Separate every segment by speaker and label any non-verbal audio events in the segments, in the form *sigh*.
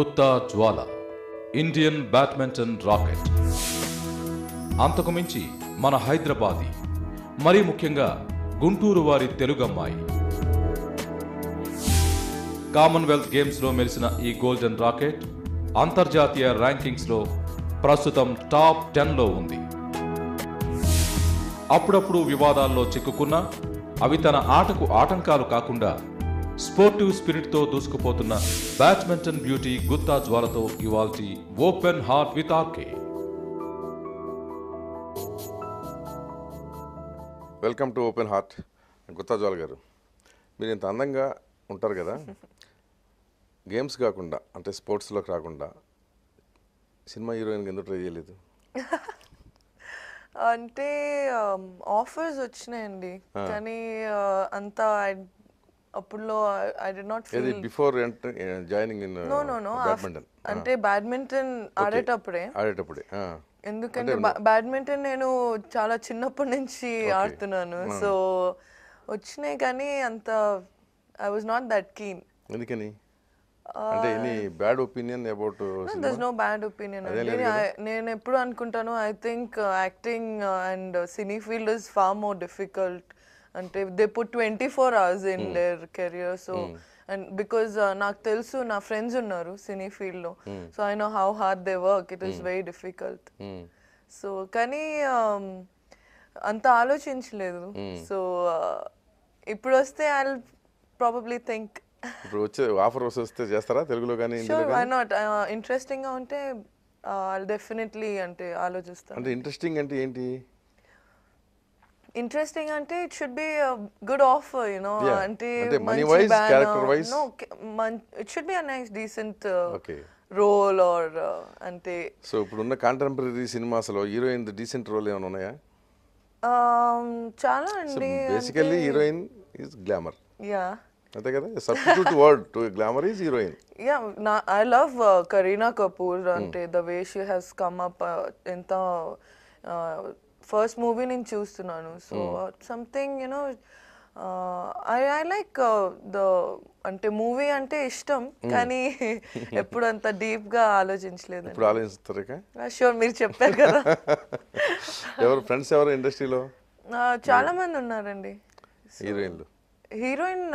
Speaker 1: Gutta Jwala Indian badminton racket. అంతకు మించి మన హైదరాబాది మరీ ముఖ్యంగా గుంటూరు వారి తెలుగమ్మాయి. కామన్వెల్త్ గేమ్స్లో మెరిసిన ఈ గోల్డెన్ రాకెట్ అంతర్జాతీయ ర్యాంకింగ్స్లో ప్రస్తుతం టాప్ టెన్లో ఉంది. అప్పుడప్పుడు వివాదాల్లో చిక్కుకున్న అవి తన ఆటకు ఆటంకాలు కాకుండా స్పోర్టివ్ స్పిరిట్తో దూసుకుపోతున్న బ్యాడ్మింటన్ బ్యూటీ గుత్తా జ్వాలతో ఇవాల్టి open heart with RK.
Speaker 2: Welcome to open heart. Gutta Jwala గారు. మీరు ఇంత అందంగా ఉంటారు కదా? గేమ్స్ కాకుండా అంటే స్పోర్ట్స్లోకి రాకుండా సినిమా హీరోయిన్ ఎందుకు ట్రై చేయలేదు?
Speaker 3: అంటే ఆఫర్స్ వచ్చినాయండి. కానీ అంత I- అప్పుడులో I did
Speaker 2: not
Speaker 3: feel
Speaker 2: before joining in
Speaker 3: no no no
Speaker 2: badminton
Speaker 3: అంటే బ్యాడ్మింటన్ ఆడేటప్పుడే.
Speaker 2: ఆడేటప్పుడే.
Speaker 3: ఎందుకంటే బ్యాడ్మింటన్ నేను చాలా చిన్నప్పటి నుంచి ఆడుతున్నాను. సో వచ్చినాయి కానీ అంత I was not that keen
Speaker 2: ఎందుకని? అంటే any bad
Speaker 3: opinion about this no bad opinion నేను ఎప్పుడు అనుకుంటాను I think acting and cine field is far more difficult అంటే they put twenty four hours in their career so and because నాకు తెలుసు నా friends ఉన్నారు సినీ ఫీల్డ్లో so I know how hard they work it is very difficult so కానీ um, అంత ఆలోచించలేదు. So ఇప్పుడు వస్తే ఐ ప్రాబబ్లీ థింక్
Speaker 2: ఇప్పుడు వచ్చే ఆఫర్ వస్తే చేస్తారా? తెలుగులో కానీ
Speaker 3: వై నాట్ ఇంట్రెస్టింగ్గా ఉంటే డెఫినెట్లీ అంటే ఆలోచిస్తాను.
Speaker 2: అంటే ఇంట్రెస్టింగ్ అంటే ఏంటి?
Speaker 3: ఇంట్రెస్టింగ్ అంటే it should be good offer you know
Speaker 2: Yeah.
Speaker 3: అంటే
Speaker 2: money wise, character wise?
Speaker 3: No it should be a nice decent
Speaker 2: okay
Speaker 3: role or అంటే
Speaker 2: సో ఇప్పుడున్న కాంటెంపరీ సినిమాస్లో హీరోయిన్ డీసెంట్ రోల్ ఏమైనా ఉన్నాయా?
Speaker 3: Um, చాలా అండి
Speaker 2: basically heroine is glamour
Speaker 3: ya
Speaker 2: అంతే కదా? Substitute word to glamour is heroine
Speaker 3: ya నా ఐ లవ్ కరీనా కపూర్ అంటే the way she has come up ఎంత ఫస్ట్ మూవీ నేను చూస్తున్నాను. So something you know I I like the అంటే మూవీ అంటే ఇష్టం కానీ *laughs* ఎప్పుడు అంత డీప్గా ఆలోచించలేదు
Speaker 2: ఇప్పుడు ఆలోచిస్తారు
Speaker 3: షూర్ మీరు చెప్పారు కదా. *laughs*
Speaker 2: ఎవరు ఫ్రెండ్స్ ఎవరు ఇండస్ట్రీలో?
Speaker 3: చాలా మంది ఉన్నారండి.
Speaker 2: హీరోయిన్లు.
Speaker 3: హీరోయిన్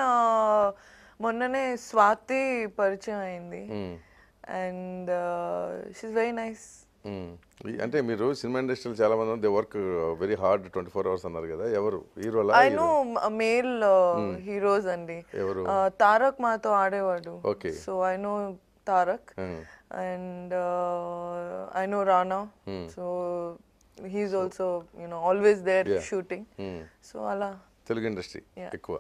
Speaker 3: మొన్ననే స్వాతి పరిచయం అయింది. అండ్ షీస్ వెరీ నైస్
Speaker 2: అంటే మీరు సినిమా ఇండస్ట్రీలో చాలా మంది they work very hard twenty four hours అన్నారు కదా ఎవరు? హీరోలా
Speaker 3: ఐ నో మేల్ హీరోస్ అండి.
Speaker 2: ఎవరు?
Speaker 3: Uh, తారక్ మాతో ఆడేవాడు.
Speaker 2: Okay.
Speaker 3: So I know
Speaker 2: Tarak.
Speaker 3: And I know Rana so he's also you know always there
Speaker 2: shooting.
Speaker 3: So అలా.
Speaker 2: తెలుగు ఇండస్ట్రీ. ఎక్కువ.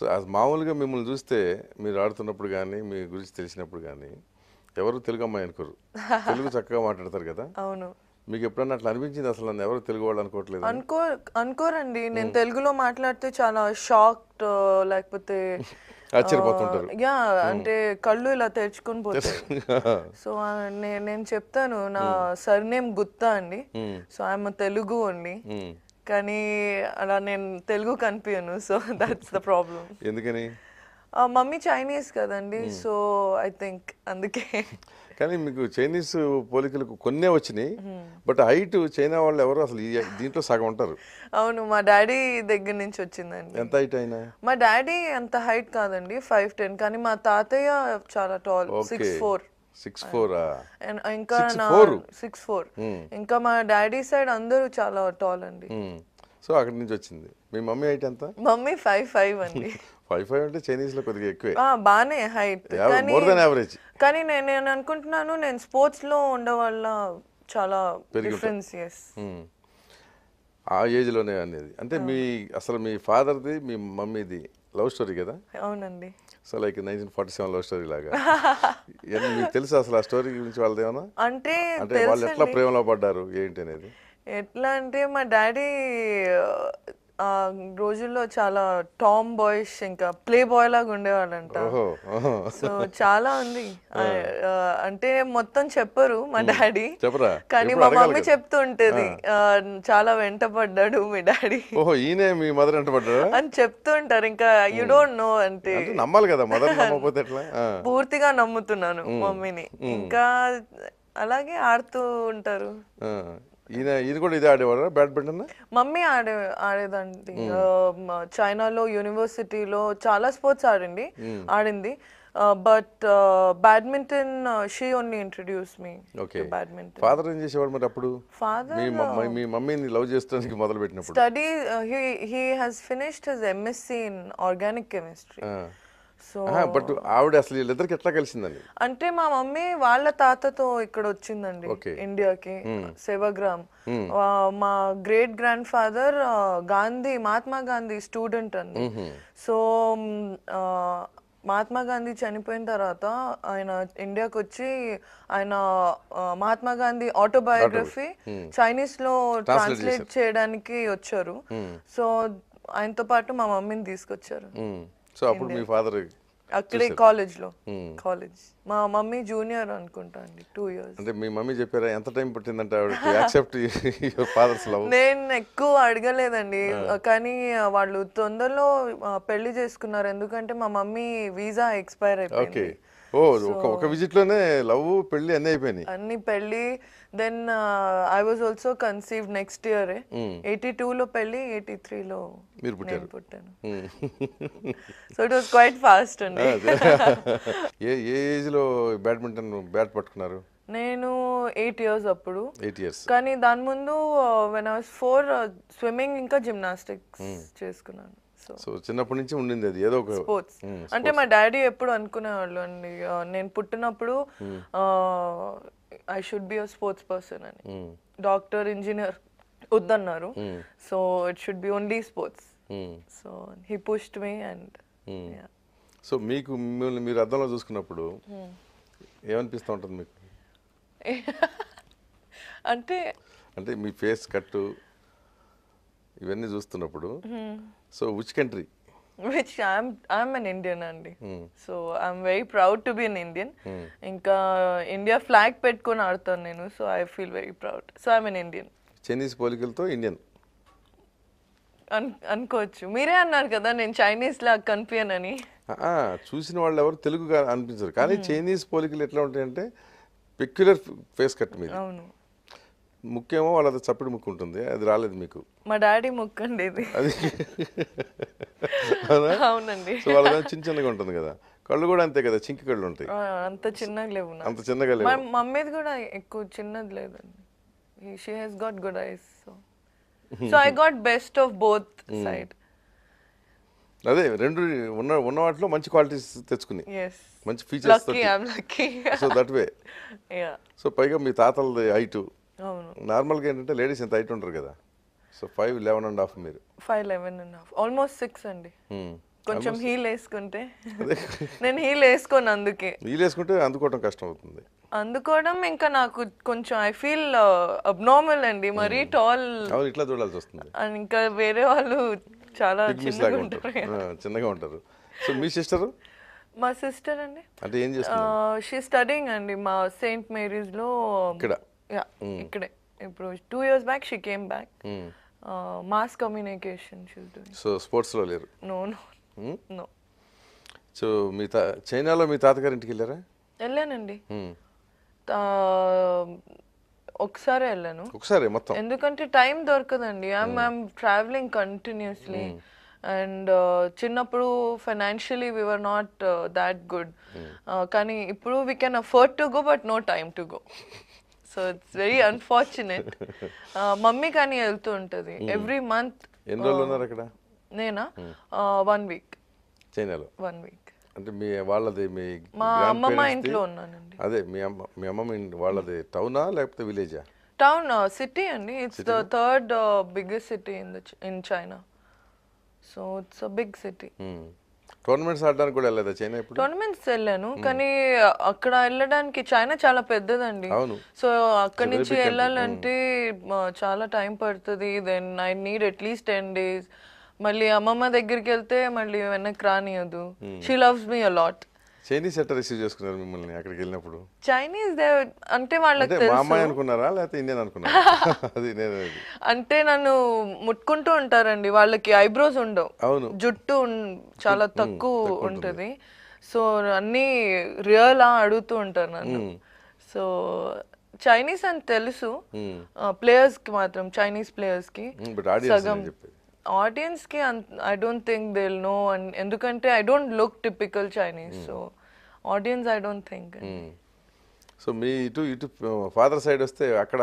Speaker 2: సో మామూలుగా మిమ్మల్ని చూస్తే మీరు ఆడుతున్నప్పుడు కానీ మీ గురించి తెలిసినప్పుడు కానీ ఎవరు తెలుగు అమ్మాయి అనుకోరు. *laughs* తెలుగు చక్కగా మాట్లాడతారు కదా.
Speaker 3: అవును.
Speaker 2: మీకు ఎప్పుడన్నా అట్లా అనిపించింది అసలు నన్ను ఎవరు తెలుగు వాళ్ళు అనుకోవట్లేదు
Speaker 3: అనుకో అనుకోరండి. నేను తెలుగులో మాట్లాడితే చాలా షాక్డ్ లేకపోతే *laughs*
Speaker 2: ఆశ్చర్యపోతుంటారు.
Speaker 3: యా అంటే కళ్ళు ఇలా తెరుచుకొని పోతాయి. *laughs* సో నేను చెప్తాను నా సర్నేమ్ గుత్తా అండి. సో ఐఎమ్ తెలుగు అండి. కానీ అలా నేను తెలుగు కనిపించను సో దట్స్ ద ప్రాబ్లం
Speaker 2: ఎందుకని?
Speaker 3: మమ్మీ చైనీస్ కదండి సో ఐ థింక్ అందుకే.
Speaker 2: కానీ మీకు చైనీస్ పోలికలకు కొన్నే వచ్చినాయి బట్ హైట్ చైనా వాళ్ళు ఎవరు అసలు దీంట్లో సగం ఉంటారు.
Speaker 3: అవును మా డాడీ దగ్గర నుంచి వచ్చిందండి.
Speaker 2: ఎంత హైట్ అయినా?
Speaker 3: మా డాడీ అంత హైట్ కాదండి ఫైవ్ టెన్ కానీ మా తాతయ్య చాలా
Speaker 2: tall six
Speaker 3: four
Speaker 2: six four ఇంకా?
Speaker 3: సిక్స్ ఫోర్ ఇంకా మా డాడీ సైడ్ అందరూ చాలా టాల్ అండి.
Speaker 2: సో అక్కడి నుంచి వచ్చింది. మీ మమ్మీ హైట్ ఎంత?
Speaker 3: మమ్మీ ఫైవ్ ఫైవ్ అండి. *laughs*
Speaker 2: ఫైవ్ ఫైవ్ అంటే చైనీస్లో కొద్దిగా ఎక్కువే.
Speaker 3: బానే హైట్
Speaker 2: మోర్ దెన్ యావరేజ్
Speaker 3: కానీ నేను నేను అనుకుంటున్నాను నేను స్పోర్ట్స్లో ఉండవల్ల చాలా డిఫరెన్స్ ఎస్
Speaker 2: ఆ ఏజ్లోనే అనేది. అంటే మీ అసలు మీ ఫాదర్ది మీ మమ్మీది లవ్ స్టోరీ కదా?
Speaker 3: అవునండి.
Speaker 2: So like nineteen forty seven love story లాగా *laughs* మీకు తెలుసు అసలు ఆ స్టోరీ గురించి వాళ్ళది ఏమన్నా?
Speaker 3: అంటే
Speaker 2: అంటే వాళ్ళు ఎట్లా ప్రేమలో పడ్డారు ఏంటి అనేది?
Speaker 3: ఎట్లా అంటే మా డాడీ ఆ రోజుల్లో చాలా టామ్ బాయ్స్ ఇంకా ప్లే బాయ్ లాగా ఉండేవాళ్ళంట. సో చాలా ఉంది. అంటే మొత్తం చెప్పరు మా డాడీ.
Speaker 2: చెప్పరా?
Speaker 3: కానీ మా మమ్మీ. చెప్తూ ఉంటది చాలా వెంట పడ్డాడు మీ డాడీ.
Speaker 2: ఓహో ఈయనే మీ మదర్ అంట పడ్డారా
Speaker 3: అని చెప్తూ ఉంటారు ఇంకా యు డోంట్ నో అంటే
Speaker 2: నమ్మాలి కదా మదర్ నమ్మకపోతే ఎట్లా.
Speaker 3: పూర్తిగా నమ్ముతున్నాను మమ్మీని. ఇంకా అలాగే ఆడుతూ ఉంటారు.
Speaker 2: ఈయన ఈయన కూడా ఇదే ఆడేవాడా? బ్యాడ్మింటన్?
Speaker 3: మమ్మీ ఆడే ఆడేదండి. చైనాలో యూనివర్సిటీలో చాలా స్పోర్ట్స్ ఆడింది. ఆడింది. But badminton she only introduce me
Speaker 2: okay.
Speaker 3: Badminton.
Speaker 2: Father ఏం చేసేవాడు మరి అప్పుడు?
Speaker 3: ఫాదర్
Speaker 2: మీ మమ్మ- మీ మమ్మీని లవ్ చేస్తానికి మొదలు పెట్టినప్పుడు
Speaker 3: study he has finished his MSc in organic chemistry so
Speaker 2: but ఆవిడ అసలు వీళ్ళిద్దరికి ఎట్లా కలిసిందండి?
Speaker 3: అంటే మా మమ్మీ వాళ్ళ తాతతో ఇక్కడ వచ్చిందండి. ఇండియాకి సేవాగ్రామ్ ఆ, మా great grand father Gandhi Mahatma Gandhi student అండి. సో మ్, ఆ, మహాత్మా గాంధీ చనిపోయిన తర్వాత ఆయన ఇండియాకి వచ్చి ఆయన మహాత్మా గాంధీ ఆటోబయోగ్రఫీ చైనీస్లో ట్రాన్స్లేట్ చేయడానికి వచ్చారు. సో ఆయనతో పాటు మా మమ్మీని తీసుకొచ్చారు.
Speaker 2: సో అప్పుడు మీ ఫాదర్
Speaker 3: అక్కడే కాలేజ్లో. కాలేజ్ మా మమ్మీ జూనియర్ అనుకుంటా అండి టూ ఇయర్స్
Speaker 2: అంటే మీ మమ్మీ చెప్పారా ఎంత టైం పట్టిందంటే ఆవిడ యాక్సెప్ట్ యువర్ ఫాదర్స్ లవ్
Speaker 3: నేను ఎక్కువ అడగలేదండి. కానీ వాళ్ళు తొందరలో పెళ్ళి చేసుకున్నారు. ఎందుకంటే మా మమ్మీ వీసా ఎక్స్పైర్
Speaker 2: ఓకే
Speaker 3: అయిపోయింది
Speaker 2: ఓ ఒక ఒక విజిట్లోనే లవ్ పెళ్ళి అన్నీ అయిపోయినాయి.
Speaker 3: అన్ని పెళ్ళి then I was also conceive next year eighty లో పెళ్ళి ఎయిటీ త్రీలో
Speaker 2: మీరు పుట్టారు.
Speaker 3: నేను పుట్టాను. So it was quite fast అండి. *laughs*
Speaker 2: ఏ ఏ ఏజ్లో బ్యాడ్మింటన్ బ్యాట్ పట్టుకున్నారు?
Speaker 3: నేను ఎయిట్ ఇయర్స్ అప్పుడు.
Speaker 2: Eight years.
Speaker 3: కానీ దాని ముందు when I was four swimming ఇంకా జిమ్నాస్టిక్స్ చేసుకున్నాను. సో
Speaker 2: సో చిన్నప్పటి నుంచి ఉండింది అది. ఏదో ఒక
Speaker 3: స్పోర్ట్స్
Speaker 2: Mm,
Speaker 3: అంటే మా డాడీ ఎప్పుడు అనుకునేవాళ్ళు అండి నేను పుట్టినప్పుడు I should be a sports person అని. డాక్టర్ ఇంజనీర్ వద్దన్నారు. So it should be only
Speaker 2: sports.
Speaker 3: So he pushed me and
Speaker 2: so మీకు మిమ్మల్ని మీరు అద్దంలో చూసుకున్నప్పుడు ఏమనిపిస్తూ ఉంటుంది మీకు? *laughs*
Speaker 3: అంటే
Speaker 2: అంటే మీ ఫేస్ కట్టు ఇవన్నీ చూస్తున్నప్పుడు. So which country
Speaker 3: which I'm I'm an Indian అండి. So I'm very proud to be an Indian ఇంకా ఇండియా ఫ్లాగ్ పెట్టుకొని ఆడతాను నేను. So I feel very proud so I'm an Indian
Speaker 2: Chinese పోలికలతో Indian
Speaker 3: అన్ అనుకోవచ్చు. మీరే అన్నారు కదా నేను చైనీస్ లా కనిపించనని
Speaker 2: చూసిన వాళ్ళు ఎవరు తెలుగుగా అనిపించరు. కానీ చైనీస్ పోలికలు ఎట్లా ఉంటాయంటే పెక్యులర్ ఫేస్ కట్ మీద.
Speaker 3: అవును.
Speaker 2: ముఖ్యమో వాళ్ళది చప్పిడి ముక్కు ఉంటుంది. అది రాలేదు మీకు.
Speaker 3: మా డాడీ ముక్కండి ఇది
Speaker 2: అది. అవునా?
Speaker 3: అవునండి.
Speaker 2: సో వాళ్ళ చిన్న చిన్నగా ఉంటుంది కదా. కళ్ళు కూడా అంతే కదా చింకి కళ్ళు ఉంటాయి.
Speaker 3: ఆ, అంత చిన్నగా లేవు.
Speaker 2: అంత చిన్నగా
Speaker 3: మా
Speaker 2: లేవు
Speaker 3: మమ్మీది కూడా ఎక్కువ చిన్నది లేదండి. She has got good eyes so so I got best of both side
Speaker 2: అదే రెండు ఉన్న ఉన్న వాటిలో మంచి క్వాలిటీస్ తెచ్చుకుని.
Speaker 3: ఎస్
Speaker 2: మంచి features
Speaker 3: lucky I'm lucky
Speaker 2: so that way
Speaker 3: yeah
Speaker 2: so పైగా మీ తాతలది హైట్
Speaker 3: అవును.
Speaker 2: నార్మల్గా ఏంటంటే లేడీస్ ఎంత హైట్ ఉంటారు కదా. So five eleven and half మీరు.
Speaker 3: Five eleven and half almost six అండి.
Speaker 2: Hmm.
Speaker 3: కొంచెం హీల్ వేసుకుంటే. *laughs* నేను హీల్ వేసుకోను అందుకే.
Speaker 2: వీలు వేసుకుంటే అందుకోవడం కష్టం అవుతుంది
Speaker 3: అందుకోవడం ఇంకా నాకు కొంచెం ఐ ఫీల్ అబ్నార్మల్ అండి. మరీ టాల్
Speaker 2: అవును ఇట్లా చూడాల్సి వస్తుంది.
Speaker 3: ఇంకా వేరే వాళ్ళు చాలా చిన్నగా
Speaker 2: ఉంటారు చిన్నగా ఉంటారు. సో మీ సిస్టర్
Speaker 3: మా సిస్టర్ అండి.
Speaker 2: అంటే ఏం చేస్తున్నారు
Speaker 3: షీ స్టడింగ్ అండి. మా సెయింట్ మేరీస్లో
Speaker 2: ఇక్కడ.
Speaker 3: యా ఇక్కడే. ఇప్పుడు two years back she came back mass communication
Speaker 2: so స్పోర్ట్స్లో లేరు?
Speaker 3: నో నో నో
Speaker 2: సో మీ తా చైనాలో మీ తాతగారి ఇంటికి వెళ్ళారా?
Speaker 3: వెళ్ళానండి.
Speaker 2: Hmm.
Speaker 3: ఒకసారి వెళ్ళాను.
Speaker 2: ఒకసారి మొత్తం?
Speaker 3: ఎందుకంటే టైం దొరకదండి. I'm I'm travelling continuously and చిన్నప్పుడు financially we were not that good కానీ ఇప్పుడు we can afford to go but no time to go so it's very unfortunate mummy కానీ వెళ్తూ ఉంటుంది. ఎవ్రీ మంత్
Speaker 2: ఎన్ని రోజులు ఉన్నారు అక్కడ?
Speaker 3: నేనా? వన్ వీక్
Speaker 2: చైనాలో?
Speaker 3: వన్ వీక్
Speaker 2: అంటే మీ వాళ్ళది మీ
Speaker 3: మా అమ్మమ్మ ఇంట్లో ఉన్నానండి.
Speaker 2: అదే మీ అమ్మ మీ అమ్మమ్మ వాళ్ళది టౌనా లేకపోతే విలేజా?
Speaker 3: టౌన్ సిటీ అండి. It's the third biggest city in the in China so it's a big city
Speaker 2: tournaments ఆడడానికి కూడా వెళ్ళలేదా చైనా ఇప్పుడు
Speaker 3: టోర్నమెంట్స్ వెళ్ళాను కానీ అక్కడ వెళ్ళడానికి చైనా చాలా పెద్దదండి.
Speaker 2: అవును.
Speaker 3: సో అక్కడి నుంచి వెళ్ళాలంటే ఆ, చాలా టైం పడుతుంది. Then I need at least ten days మళ్ళీ అమ్మమ్మ దగ్గరికి వెళ్తే మళ్ళీ వెనక్కి రానియదు. She loves me
Speaker 2: a lot Chinese ఎట్లా రిసీవ్ చేసుకున్నారు మిమ్మల్ని అక్కడికి వెళ్ళినప్పుడు?
Speaker 3: చైనీస్ దే అంటే వాళ్ళకి
Speaker 2: అంటే మా
Speaker 3: తెలుసు
Speaker 2: అమ్మాయి అనుకున్నారా? లేకపోతే ఇండియన్ అనుకున్నారా? *laughs* అది నేను.
Speaker 3: అంటే నన్ను ముట్టుకుంటూ ఉంటారండి. వాళ్ళకి ఐబ్రోస్ ఉండవు.
Speaker 2: అవును.
Speaker 3: జుట్టు ఉన్- చాలా తక్కువ ఉంటది. సో అన్ని రియల్ అడుగుతూ ఉంటారు నన్ను. సో చైనీస్ అని తెలుసు. ప్లేయర్స్కి మాత్రం చైనీస్ ప్లేయర్స్కి
Speaker 2: బట్ ఆడియన్స్
Speaker 3: సగం
Speaker 2: చెప్పేది.
Speaker 3: ఆడియన్స్కి I don't think they know ఎందుకంటే I don't look typical Chinese so audience I don't think
Speaker 2: so మీ ఇటు ఇటు ఫాదర్ సైడ్ వస్తే అక్కడ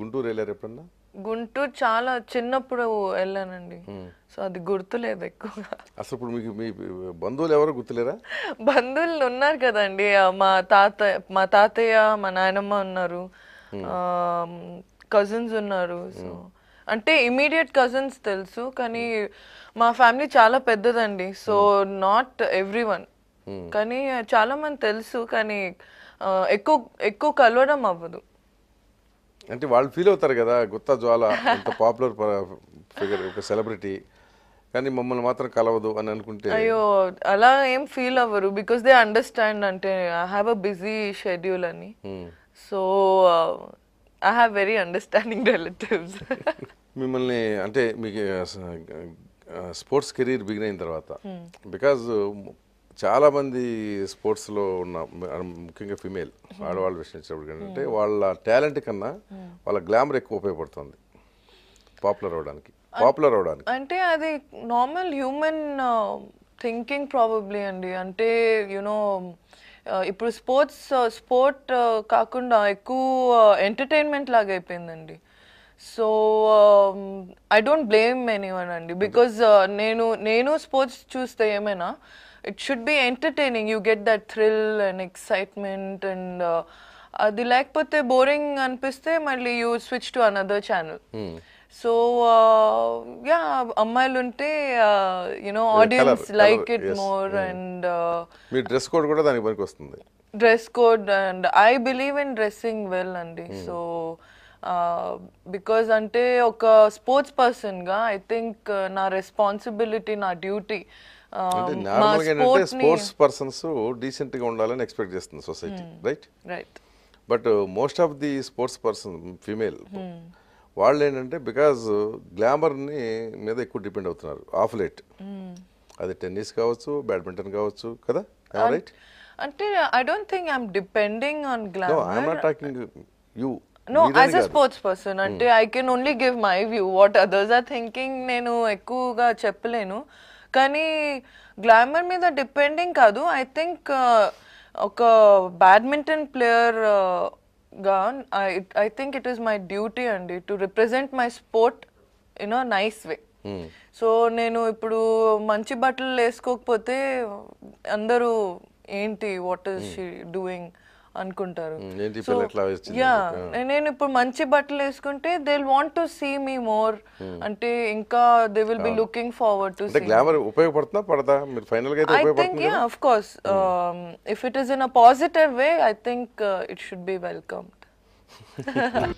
Speaker 2: గుంటూరు వెళ్ళారు ఎప్పుడన్నా?
Speaker 3: గుంటూరు చాలా చిన్నప్పుడు వెళ్ళానండి. సో అది గుర్తులేదు ఎక్కువగా.
Speaker 2: అసలు ఇప్పుడు మీకు మీ బంధువులు ఎవరో గుర్తులేరా?
Speaker 3: బంధువులు ఉన్నారు కదండి. మా తాత మా తాతయ్య మా నాయనమ్మ ఉన్నారు. కజిన్స్ ఉన్నారు. సో అంటే ఇమీడియట్ కజిన్స్ తెలుసు కానీ మా ఫ్యామిలీ చాలా పెద్దదండి. సో నాట్ ఎవ్రీ వన్ కానీ చాలా మంది తెలుసు కానీ ఎక్కువ ఎక్కువ కలవడం అవ్వదు.
Speaker 2: అంటే వాళ్ళు ఫీల్ అవుతారు కదా గుత్తా జ్వాల ఇంత పాపులర్ ఫిగర్ ఒక సెలబ్రిటీ కానీ మమ్మల్ని మాత్రం కలవదు అని అనుకుంటే
Speaker 3: అయ్యో అలా ఏం ఫీల్ అవ్వరు బికాస్ దే అండర్స్టాండ్ అంటే I have a busy schedule అని. So I have very understanding relatives
Speaker 2: మిమ్మల్ని అంటే మీకు స్పోర్ట్స్ కెరీర్ బిగిన్ అయిన తర్వాత బికాజ్ చాలా మంది స్పోర్ట్స్లో ఉన్న ముఖ్యంగా ఫిమేల్ ఆడవాళ్ళ విషయం వచ్చినప్పుడు ఏంటంటే వాళ్ళ టాలెంట్ కన్నా వాళ్ళ గ్లామర్ ఎక్కువ ఉపయోగపడుతుంది పాపులర్ అవడానికి పాపులర్ అవడానికి
Speaker 3: అంటే అది నార్మల్ హ్యూమన్ థింకింగ్ ప్రాబబ్లీ అండి. అంటే యునో ఇప్పుడు స్పోర్ట్స్ స్పోర్ట్ కాకుండా ఎక్కువ ఎంటర్టైన్మెంట్ లాగా అయిపోయిందండి. So I don't blame anyone అండి. బికాజ్ నేను నేను స్పోర్ట్స్ చూస్తే ఏమైనా it should be entertaining you get that thrill and excitement and అది లేకపోతే బోరింగ్ అనిపిస్తే మళ్ళీ you switch to another channel so yeah అమ్మాయిలు ఉంటే you know
Speaker 2: audience
Speaker 3: like
Speaker 2: it.
Speaker 3: More and
Speaker 2: me dress code కూడా దానికి పనికి వస్తుంది
Speaker 3: dress code and I believe in dressing well అండి సో బికాజ్ అంటే ఒక స్పోర్ట్స్ పర్సన్గా ఐ థింక్ నా రెస్పాన్సిబిలిటీ నా డ్యూటీ
Speaker 2: స్పోర్ట్స్ పర్సన్స్ డీసెంట్గా ఉండాలని ఎక్స్పెక్ట్ చేస్తుంది society right
Speaker 3: right
Speaker 2: but most of the sports person female వాళ్ళు ఏంటంటే బికాజ్ గ్లామర్ని మీద ఎక్కువ డిపెండ్ అవుతున్నారు. ఆఫ్ లేట్ అది టెన్నిస్ కావచ్చు బ్యాడ్మింటన్ కావచ్చు కదా? రైట్
Speaker 3: అంటే I don't think I'm depending
Speaker 2: on
Speaker 3: glamour
Speaker 2: I'm not talking you
Speaker 3: know as a sports person అంటే I can only give my view what others are thinking నేను ఎక్కువగా చెప్పలేను. కానీ గ్లామర్ మీద డిపెండింగ్ కాదు. ఐ థింక్ ఒక badminton ప్లేయర్గా I think it is my duty అండి to represent my sport in a nice way so నేను ఇప్పుడు మంచి బట్టలు వేసుకోకపోతే అందరూ ఏంటి వాట్ ఇస్ షీ డూయింగ్ అనుకుంటారు. యా నేను ఇప్పుడు మంచి బట్టలు వేసుకుంటే they want to see me more అంటే ఇంకా they will be looking forward to
Speaker 2: అంటే గ్లామర్ ఉపయోగపడుతుందా? పడదా? మీరు ఫైనల్గా అయితే
Speaker 3: I
Speaker 2: think
Speaker 3: yeah of course if it is in a positive way I think it should be welcomed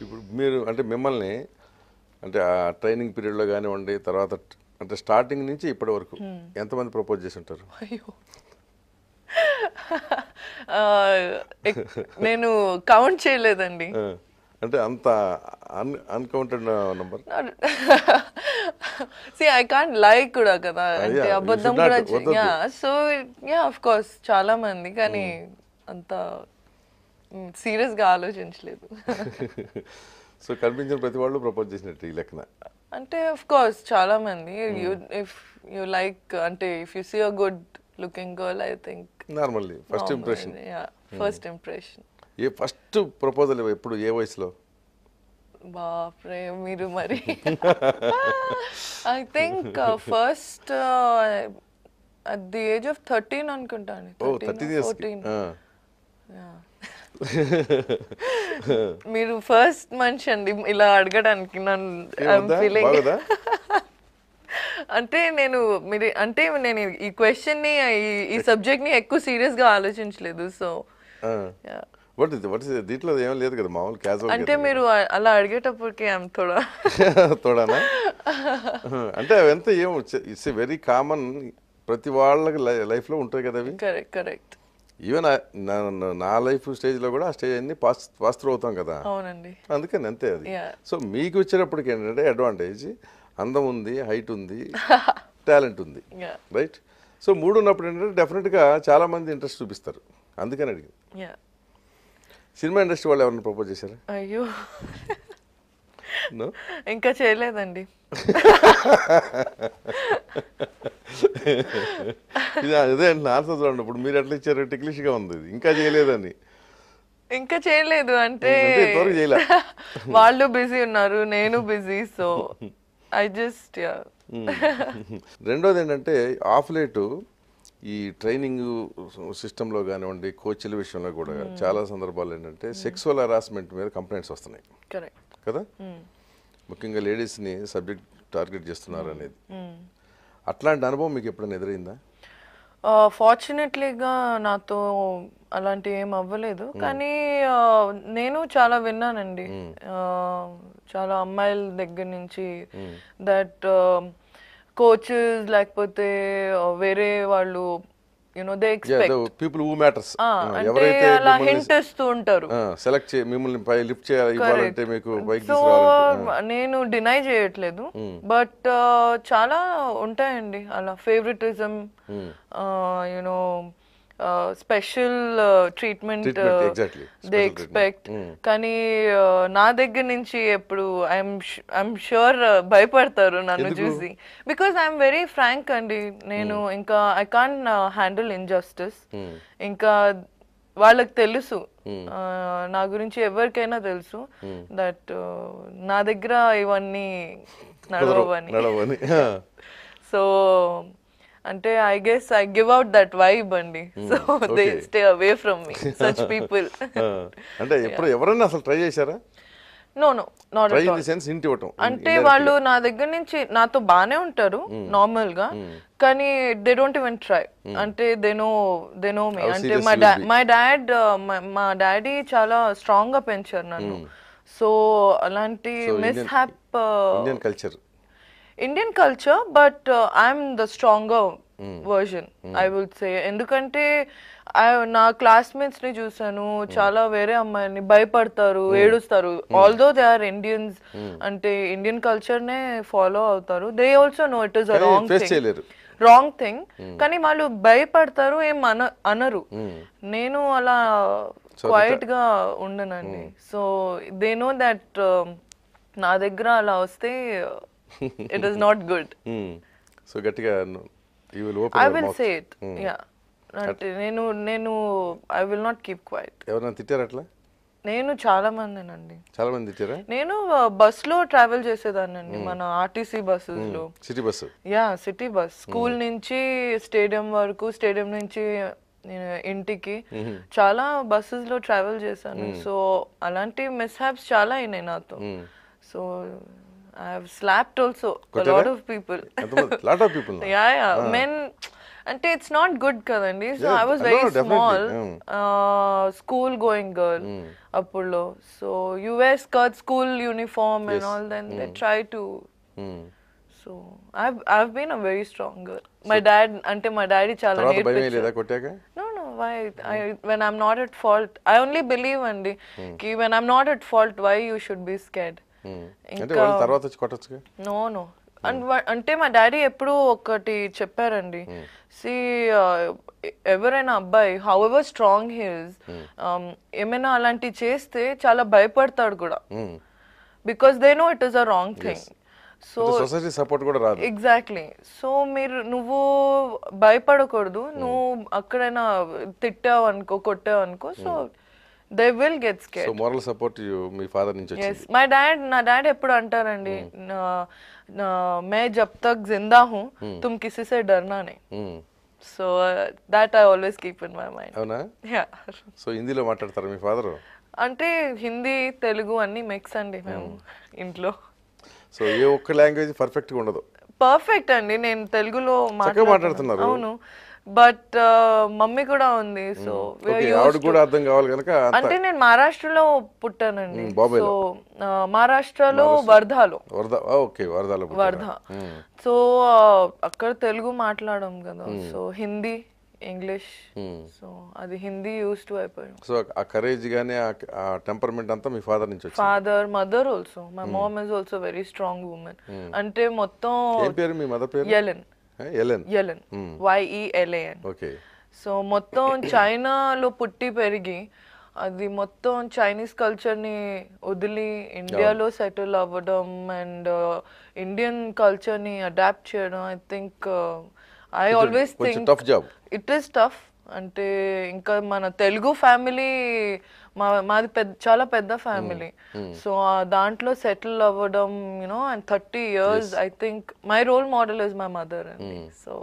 Speaker 2: ఇప్పుడు మీరు అంటే మిమ్మల్ని అంటే ఆ ట్రైనింగ్ పీరియడ్లో కానివ్వండి తర్వాత అంటే స్టార్టింగ్ నుంచి ఇప్పటి వరకు ఎంతమంది ప్రపోజ్ చేసి ఉంటారు?
Speaker 3: అయ్యో. నేను కౌంట్ చేయలేదండి.
Speaker 2: అంటే అంత un uncounted number
Speaker 3: see I can't like కూడా కదా. అంటే
Speaker 2: yeah, you
Speaker 3: అబద్ధం కూడా. Yeah so yeah of course చాలా మంది కానీ అంత సీరియస్గా ఆలోచించలేదు. *laughs*
Speaker 2: సో కనిపించిన ప్రతి వాళ్ళు ప్రపోజ్ చేసినట్టు ఈ లెక్కన.
Speaker 3: అంటే ఆఫ్ కోర్స్ చాలా మంది. యూ ఇఫ్ యూ లైక్ అంటే if you see a good looking girl I think
Speaker 2: normally first impression
Speaker 3: yeah first impression
Speaker 2: A first proposal ఎప్పుడు ఏ వయసులో?
Speaker 3: బాప్రే మీరు మరి. I think first at the age of thirteen అనుకుంటాను ఫోర్టీన్ మీరు first మనిషి అండి ఇలా అడగడానికి నన్ను? ఫీలింగ్? *laughs* అంటే నేను మీరు అంటే నేను ఈ క్వశ్చన్ని ఈ- ఈ సబ్జెక్ట్ని ఎక్కువ సీరియస్గా ఆలోచించలేదు సో
Speaker 2: వాట్ ఇది వాట్ దీంట్లో ఏం లేదు కదా మామూలు క్యాజువల్
Speaker 3: అంటే మీరు అలా అడిగేటప్పటికి ఐమ్ థోడా *laughs*
Speaker 2: తోడానా? అంటే అవంతా ఏం ఇట్స్ వెరీ కామన్ ప్రతి వాళ్ళకి లైఫ్లో ఉంటాయి కదా అవి.
Speaker 3: కరెక్ట్ కరెక్ట్
Speaker 2: ఈవెన్ నా లైఫ్ స్టేజ్లో కూడా ఆ స్టేజ్ అన్ని పాస్ పాస్ త్రూ అవుతాం కదా.
Speaker 3: అవునండి.
Speaker 2: అందుకని అంతే అది. సో మీకు వచ్చేటప్పటికి ఏంటంటే అడ్వాంటేజ్ అందం ఉంది హైట్ ఉంది *laughs* టాలెంట్ ఉంది రైట్ సో మూడు ఉన్నప్పుడు ఏంటంటే డెఫినెట్గా చాలా మంది ఇంట్రెస్ట్ చూపిస్తారు. అందుకని అడిగింది. సినిమా ఇండస్ట్రీ వాళ్ళు ఎవరైనా ప్రపోజ్ చేశారా?
Speaker 3: అయ్యో? ఇంకా చేయలేదండి. *laughs*
Speaker 2: ఇది అదే ఆన్సర్ చూడండి ఇప్పుడు మీరు ఎట్లా ఇచ్చారు టిక్లిష్గా ఉంది ఇంకా చేయలేదని.
Speaker 3: ఇంకా చేయలేదు అంటే. *laughs* వాళ్ళు బిజీ ఉన్నారు నేను బిజీ సో ఐ జస్ట్
Speaker 2: రెండోది ఏంటంటే ఆఫ్ లేట్ ఈ ట్రైనింగ్ సిస్టంలో కానివ్వండి కోచ్ల విషయంలో కూడా చాలా సందర్భాలు ఏంటంటే సెక్సువల్ హరాస్మెంట్ మీద కంప్లైంట్స్ వస్తున్నాయి. కదా? ముఖ్యంగా లేడీస్ని సబ్జెక్ట్ టార్గెట్ చేస్తున్నారు అనేది అట్లాంటి అనుభవం మీకు ఎప్పుడైనా ఎదురైందా?
Speaker 3: ఫార్చునేట్లీగా నాతో అలాంటి ఏం అవ్వలేదు. కానీ నేను చాలా విన్నానండి. చాలా అమ్మాయిల దగ్గర నుంచి దట్ కోచెస్ లేకపోతే వేరే వాళ్ళు you know they
Speaker 2: expect people who
Speaker 3: matters
Speaker 2: ఎవరైతే
Speaker 3: అలా హింట్ ఇస్తూ ఉంటారు.
Speaker 2: సెలెక్ట్ చే మిమ్మల్ని పై లిఫ్ట్ చేయాలి ఇవ్వాలంటే మీకు బైక్
Speaker 3: సో
Speaker 2: తీసుకురావాలంటే
Speaker 3: నేను డినై చేయట్లేదు. బట్ చాలా ఉంటాయండి. అలా favouritism you know special
Speaker 2: treatment. They
Speaker 3: expect కానీ నా దగ్గర నుంచి ఎప్పుడు ఐఎమ్ ఐఎమ్ షూర్ భయపడతారు నన్ను చూసి. బికాస్ ఐఎమ్ వెరీ ఫ్రాంక్ అండి. నేను ఇంకా ఐ కాన్ హ్యాండిల్ ఇన్జస్టిస్ ఇంకా వాళ్ళకి తెలుసు. ఆ, నా గురించి ఎవరికైనా తెలుసు దట్ నా దగ్గర ఇవన్నీ నడవని సో *laughs* అంటే I guess I give out that vibe అండి. So
Speaker 2: they.
Speaker 3: Stay away from me such people
Speaker 2: అంటే ఎప్పుడు ఎవరైనా అసలు ట్రై చేశారా?
Speaker 3: No no not
Speaker 2: try in the sense ఇంటి
Speaker 3: అంటే వాళ్ళు నా దగ్గర నుంచి నాతో బానే ఉంటారు నార్మల్గా కానీ దే డోంట్ ఈవెన్ ట్రై అంటే they know they know
Speaker 2: me
Speaker 3: అంటే మా డా. మై డాడ్ మా డాడీ చాలా స్ట్రాంగ్గా పెంచారు నన్ను. సో అలాంటి
Speaker 2: So,
Speaker 3: mishap
Speaker 2: Indian culture
Speaker 3: Indian culture but I'm the stronger version I would say ఎందుకంటే నా క్లాస్మేట్స్ని చూసాను చాలా వేరే అమ్మాయిని భయపడతారు ఏడుస్తారు. ఆల్దో దే ఆర్ ఇండియన్స్ అంటే ఇండియన్ కల్చర్ నే ఫాలో అవుతారు they also
Speaker 2: know
Speaker 3: it
Speaker 2: is
Speaker 3: wrong
Speaker 2: thing.
Speaker 3: Wrong thing కానీ వాళ్ళు భయపడతారు ఏం అన అనరు. నేను అలా క్వైట్గా ఉండనండి. సో దే నో దట్ నా దగ్గర అలా వస్తే it is not good
Speaker 2: so గట్టిగా you will
Speaker 3: I
Speaker 2: open
Speaker 3: will say it yeah అంటే నేను నేను I will not keep quiet
Speaker 2: ఎవరైనా తిట్టారు అట్లా?
Speaker 3: నేను చాలా మందినండి.
Speaker 2: చాలా మంది తిట్టారా?
Speaker 3: నేను బస్లో ట్రావెల్ చేసేదాన్నండి మన RTC బస్సెస్లో
Speaker 2: city bus
Speaker 3: yeah city bus school నుంచి స్టేడియం వరకు స్టేడియం నుంచి నేను ఇంటికి చాలా బస్సెస్లో ట్రావెల్ చేశాను సో అలాంటి మిస్హాప్స్ చాలా అయినాయి నాతో. So I have slapped also lot of people
Speaker 2: ఎంతమంది lot of people
Speaker 3: yeah yeah men అంటే ఇట్స్ నాట్ గుడ్ కదండి. So
Speaker 2: Yeah,
Speaker 3: I was
Speaker 2: no,
Speaker 3: very
Speaker 2: small.
Speaker 3: School going girl అప్పుడులో. So us cut school uniform and all then they try to so I have been a very strong girl my dad అంటే మా daddy చాలా నేర్పించారు. No, no. Why? I when I'm not at fault, I only believe అండి ki when I'm not at fault, why you should be scared.
Speaker 2: తర్వాత
Speaker 3: no no అంటే మా daddy ఎప్పుడు ఒకటి చెప్పారండి. సి ఎవరైనా అబ్బాయి హౌ ఎవర్ స్ట్రాంగ్ హిల్స్ ఏమైనా అలాంటివి చేస్తే చాలా భయపడతాడు కూడా. Because they know it is a wrong thing so
Speaker 2: society support కూడా రాదు.
Speaker 3: ఎగ్జాక్ట్లీ సో మీరు నువ్వు భయపడకూడదు. నువ్వు అక్కడైనా తిట్టావు అనుకో కొట్టావు అనుకో so they will get scare
Speaker 2: so moral support me father నుంచి వచ్చింది.
Speaker 3: మై డాడ్ నా డాడ్ ఎప్పుడు అంటారండి నా- మే జబ్ తక్ జిందా హూ తుమ్ కిసి సే డర్నా నే.
Speaker 2: Hmm.
Speaker 3: So that I always keep in my mind
Speaker 2: అవునా?
Speaker 3: యా
Speaker 2: సో హిందీలో మాట్లాడతారా మీ ఫాదర్
Speaker 3: అంటే హిందీ తెలుగు అన్ని మిక్స్ అండి మేము ఇంట్లో.
Speaker 2: సో ఏ ఒక్క లాంగ్వేజ్ పర్ఫెక్ట్గా ఉండదు.
Speaker 3: పర్ఫెక్ట్ అండి. నేను తెలుగులో
Speaker 2: చక్కగా మాట్లాడుతున్నారు.
Speaker 3: అవును. బట్ మమ్మీ కూడా ఉంది సో
Speaker 2: కూడా అర్థం కావాలి కనుక
Speaker 3: అంటే నేను మహారాష్ట్రలో పుట్టానండి. సో మహారాష్ట్రలో వర్ధాలో
Speaker 2: ఓకే పుట్టారా?
Speaker 3: వర్ధ సో అక్కడ తెలుగు మాట్లాడడం కదా. సో హిందీ ఇంగ్లీష్ సో అది హిందీ యూస్ టు అయిపోయాం
Speaker 2: సో ఆ కరేజ్ కానీ ఆ టెంపర్మెంట్ అంతా మీ ఫాదర్ నుంచి
Speaker 3: father mother also my mom. Is also very strong women అంటే మొత్తం
Speaker 2: ఏం పేరు మీ మదర్ పేరు?
Speaker 3: Ellen
Speaker 2: Ellen Ellen
Speaker 3: Y E L A N okay so మొత్తం చైనాలో పుట్టి పెరిగి అది మొత్తం చైనీస్ కల్చర్ని వదిలి ఇండియాలో సెటిల్ అవ్వడం అండ్ ఇండియన్ కల్చర్ని అడాప్ట్ చేయడం I
Speaker 2: think
Speaker 3: I
Speaker 2: always think
Speaker 3: it is tough అంటే ఇంకా మన తెలుగు ఫ్యామిలీ మా మాది పెద్ద చాలా పెద్ద ఫ్యామిలీ సో దాంట్లో సెటిల్ అవ్వడం you know and thirty years I think my role model is my mother అండి so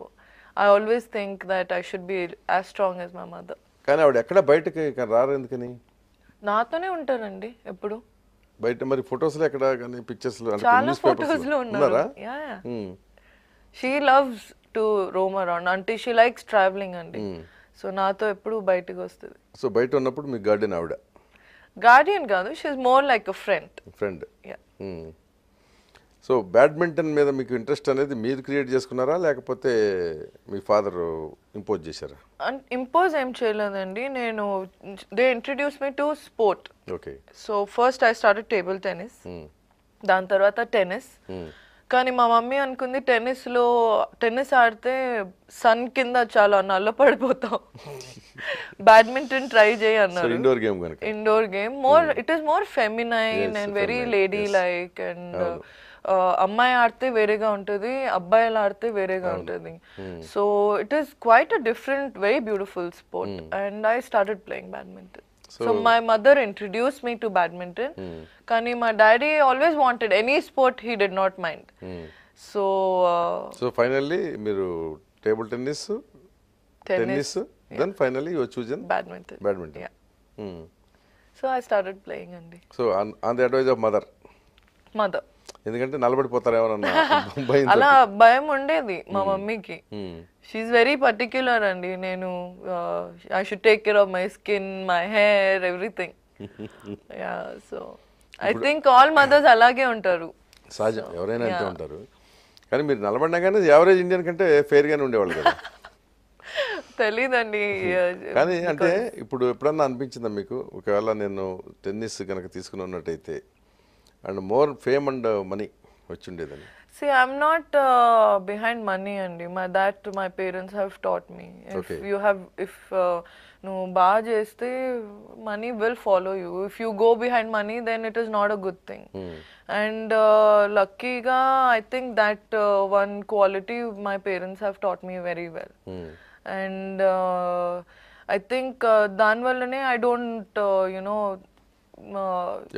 Speaker 3: I always think that I should be as strong as my mother
Speaker 2: కానీ ఆవిడ ఎక్కడ బయటకి రారు ఎందుకని?
Speaker 3: నాతోనే ఉంటారండి ఎప్పుడు.
Speaker 2: బయట మరి ఫొటోస్లో ఎక్కడ కానీ పిక్చర్స్
Speaker 3: చాలా
Speaker 2: న్యూస్
Speaker 3: ఫొటోస్లో ఉన్నారు. She loves to roam around అంటే షీ లైక్స్ ట్రావెలింగ్ అండి సో నాతో ఎప్పుడు బయటకు వస్తుంది
Speaker 2: సో బయట ఉన్నప్పుడు మీ గార్డెన్ ఆవిడ?
Speaker 3: గార్డియన్ కాదు she is more like a friend
Speaker 2: friend
Speaker 3: yeah
Speaker 2: so badminton మీద మీకు ఇంట్రెస్ట్ అనేది మీరు క్రియేట్ చేసుకున్నారా లేకపోతే మీ ఫాదర్ ఇంపోజ్ చేశారా?
Speaker 3: ఇంపోజ్ ఏం చేయలేదండి. నేను they introduce me to sport
Speaker 2: okay
Speaker 3: so first I started table tennis దాని తర్వాత టెన్నిస్. కానీ మా మమ్మీ అనుకుంది టెన్నిస్లో టెన్నిస్ ఆడితే సన్ కింద చాలా నల్ల పడిపోతాం. *laughs* బ్యాడ్మింటన్ ట్రై చేయి అన్నారు.
Speaker 2: ఇండోర్ గేమ్ కనుక.
Speaker 3: Indoor game more it is more feminine and very lady like and అమ్మాయి ఆడితే వేరేగా ఉంటుంది అబ్బాయిలు ఆడితే వేరేగా ఉంటుంది. So it is quite a different very beautiful sport and I started playing badminton so my mother introduce me to badminton కానీ మా daddy always wanted any sport he did not mind so
Speaker 2: so finally మీరు table tennis tennis then finally you chosen
Speaker 3: badminton
Speaker 2: badminton
Speaker 3: so I started playing అండి
Speaker 2: so on the advise of mother
Speaker 3: mother
Speaker 2: ఎందుకంటే నిలబడిపోతారేమోనన్న *laughs* భయం
Speaker 3: అలా భయం ఉండేది మా మమ్మీకి. She's very particular అండి. నేను I should take care of my skin my hair everything yeah so I think all mothers అలాగే ఉంటారు.
Speaker 2: సహజం. ఎవరైనా అంతే ఉంటారు. కానీ మీరు నిలబడినా కానీ యావరేజ్ ఇండియన్ కంటే ఫెయిర్గానే ఉండేవాళ్ళు కదా. *laughs*
Speaker 3: తెలీదండి.
Speaker 2: కానీ అంటే ఇప్పుడు ఎప్పుడన్నా అనిపించిందా మీకు? ఒకవేళ నేను టెన్నిస్ కనుక తీసుకుని ఉన్నట్టయితే and more fame and money వచ్చి ఉండేదని
Speaker 3: see I'm not behind money అండి. My that my parents have taught me
Speaker 2: if.
Speaker 3: You have if నువ్వు బాగా చేస్తే money will follow you if you go behind money then it is not a good thing and లక్కీగా I think that one quality my parents have taught me very well and I think దానివల్లనే I don't you know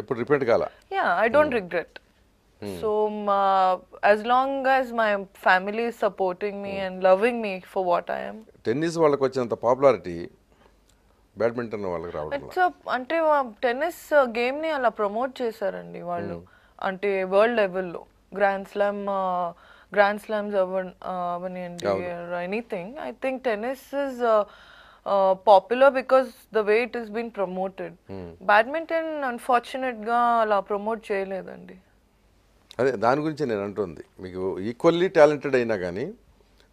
Speaker 2: ఎప్పుడు repeat కాల?
Speaker 3: Yeah, I don't regret. So, uh, as long as my family is supporting me and loving me for what I am,
Speaker 2: tennis వాళ్ళకి వచ్చినంత popularity badminton వాళ్ళకి రావడం
Speaker 3: అంటే tennis గేమ్ని అలా ప్రమోట్ చేశారండి వాళ్ళు. అంటే వరల్డ్ లెవెల్లో. Grand slam grand slams అవనియండి anything I think tennis is popular because the way it is been promoted badminton అన్ఫార్చునేట్గా అలా ప్రమోట్ చేయలేదండి.
Speaker 2: అదే దాని గురించి నేను అంటుంది. మీకు ఈక్వల్లీ టాలెంటెడ్ అయినా కానీ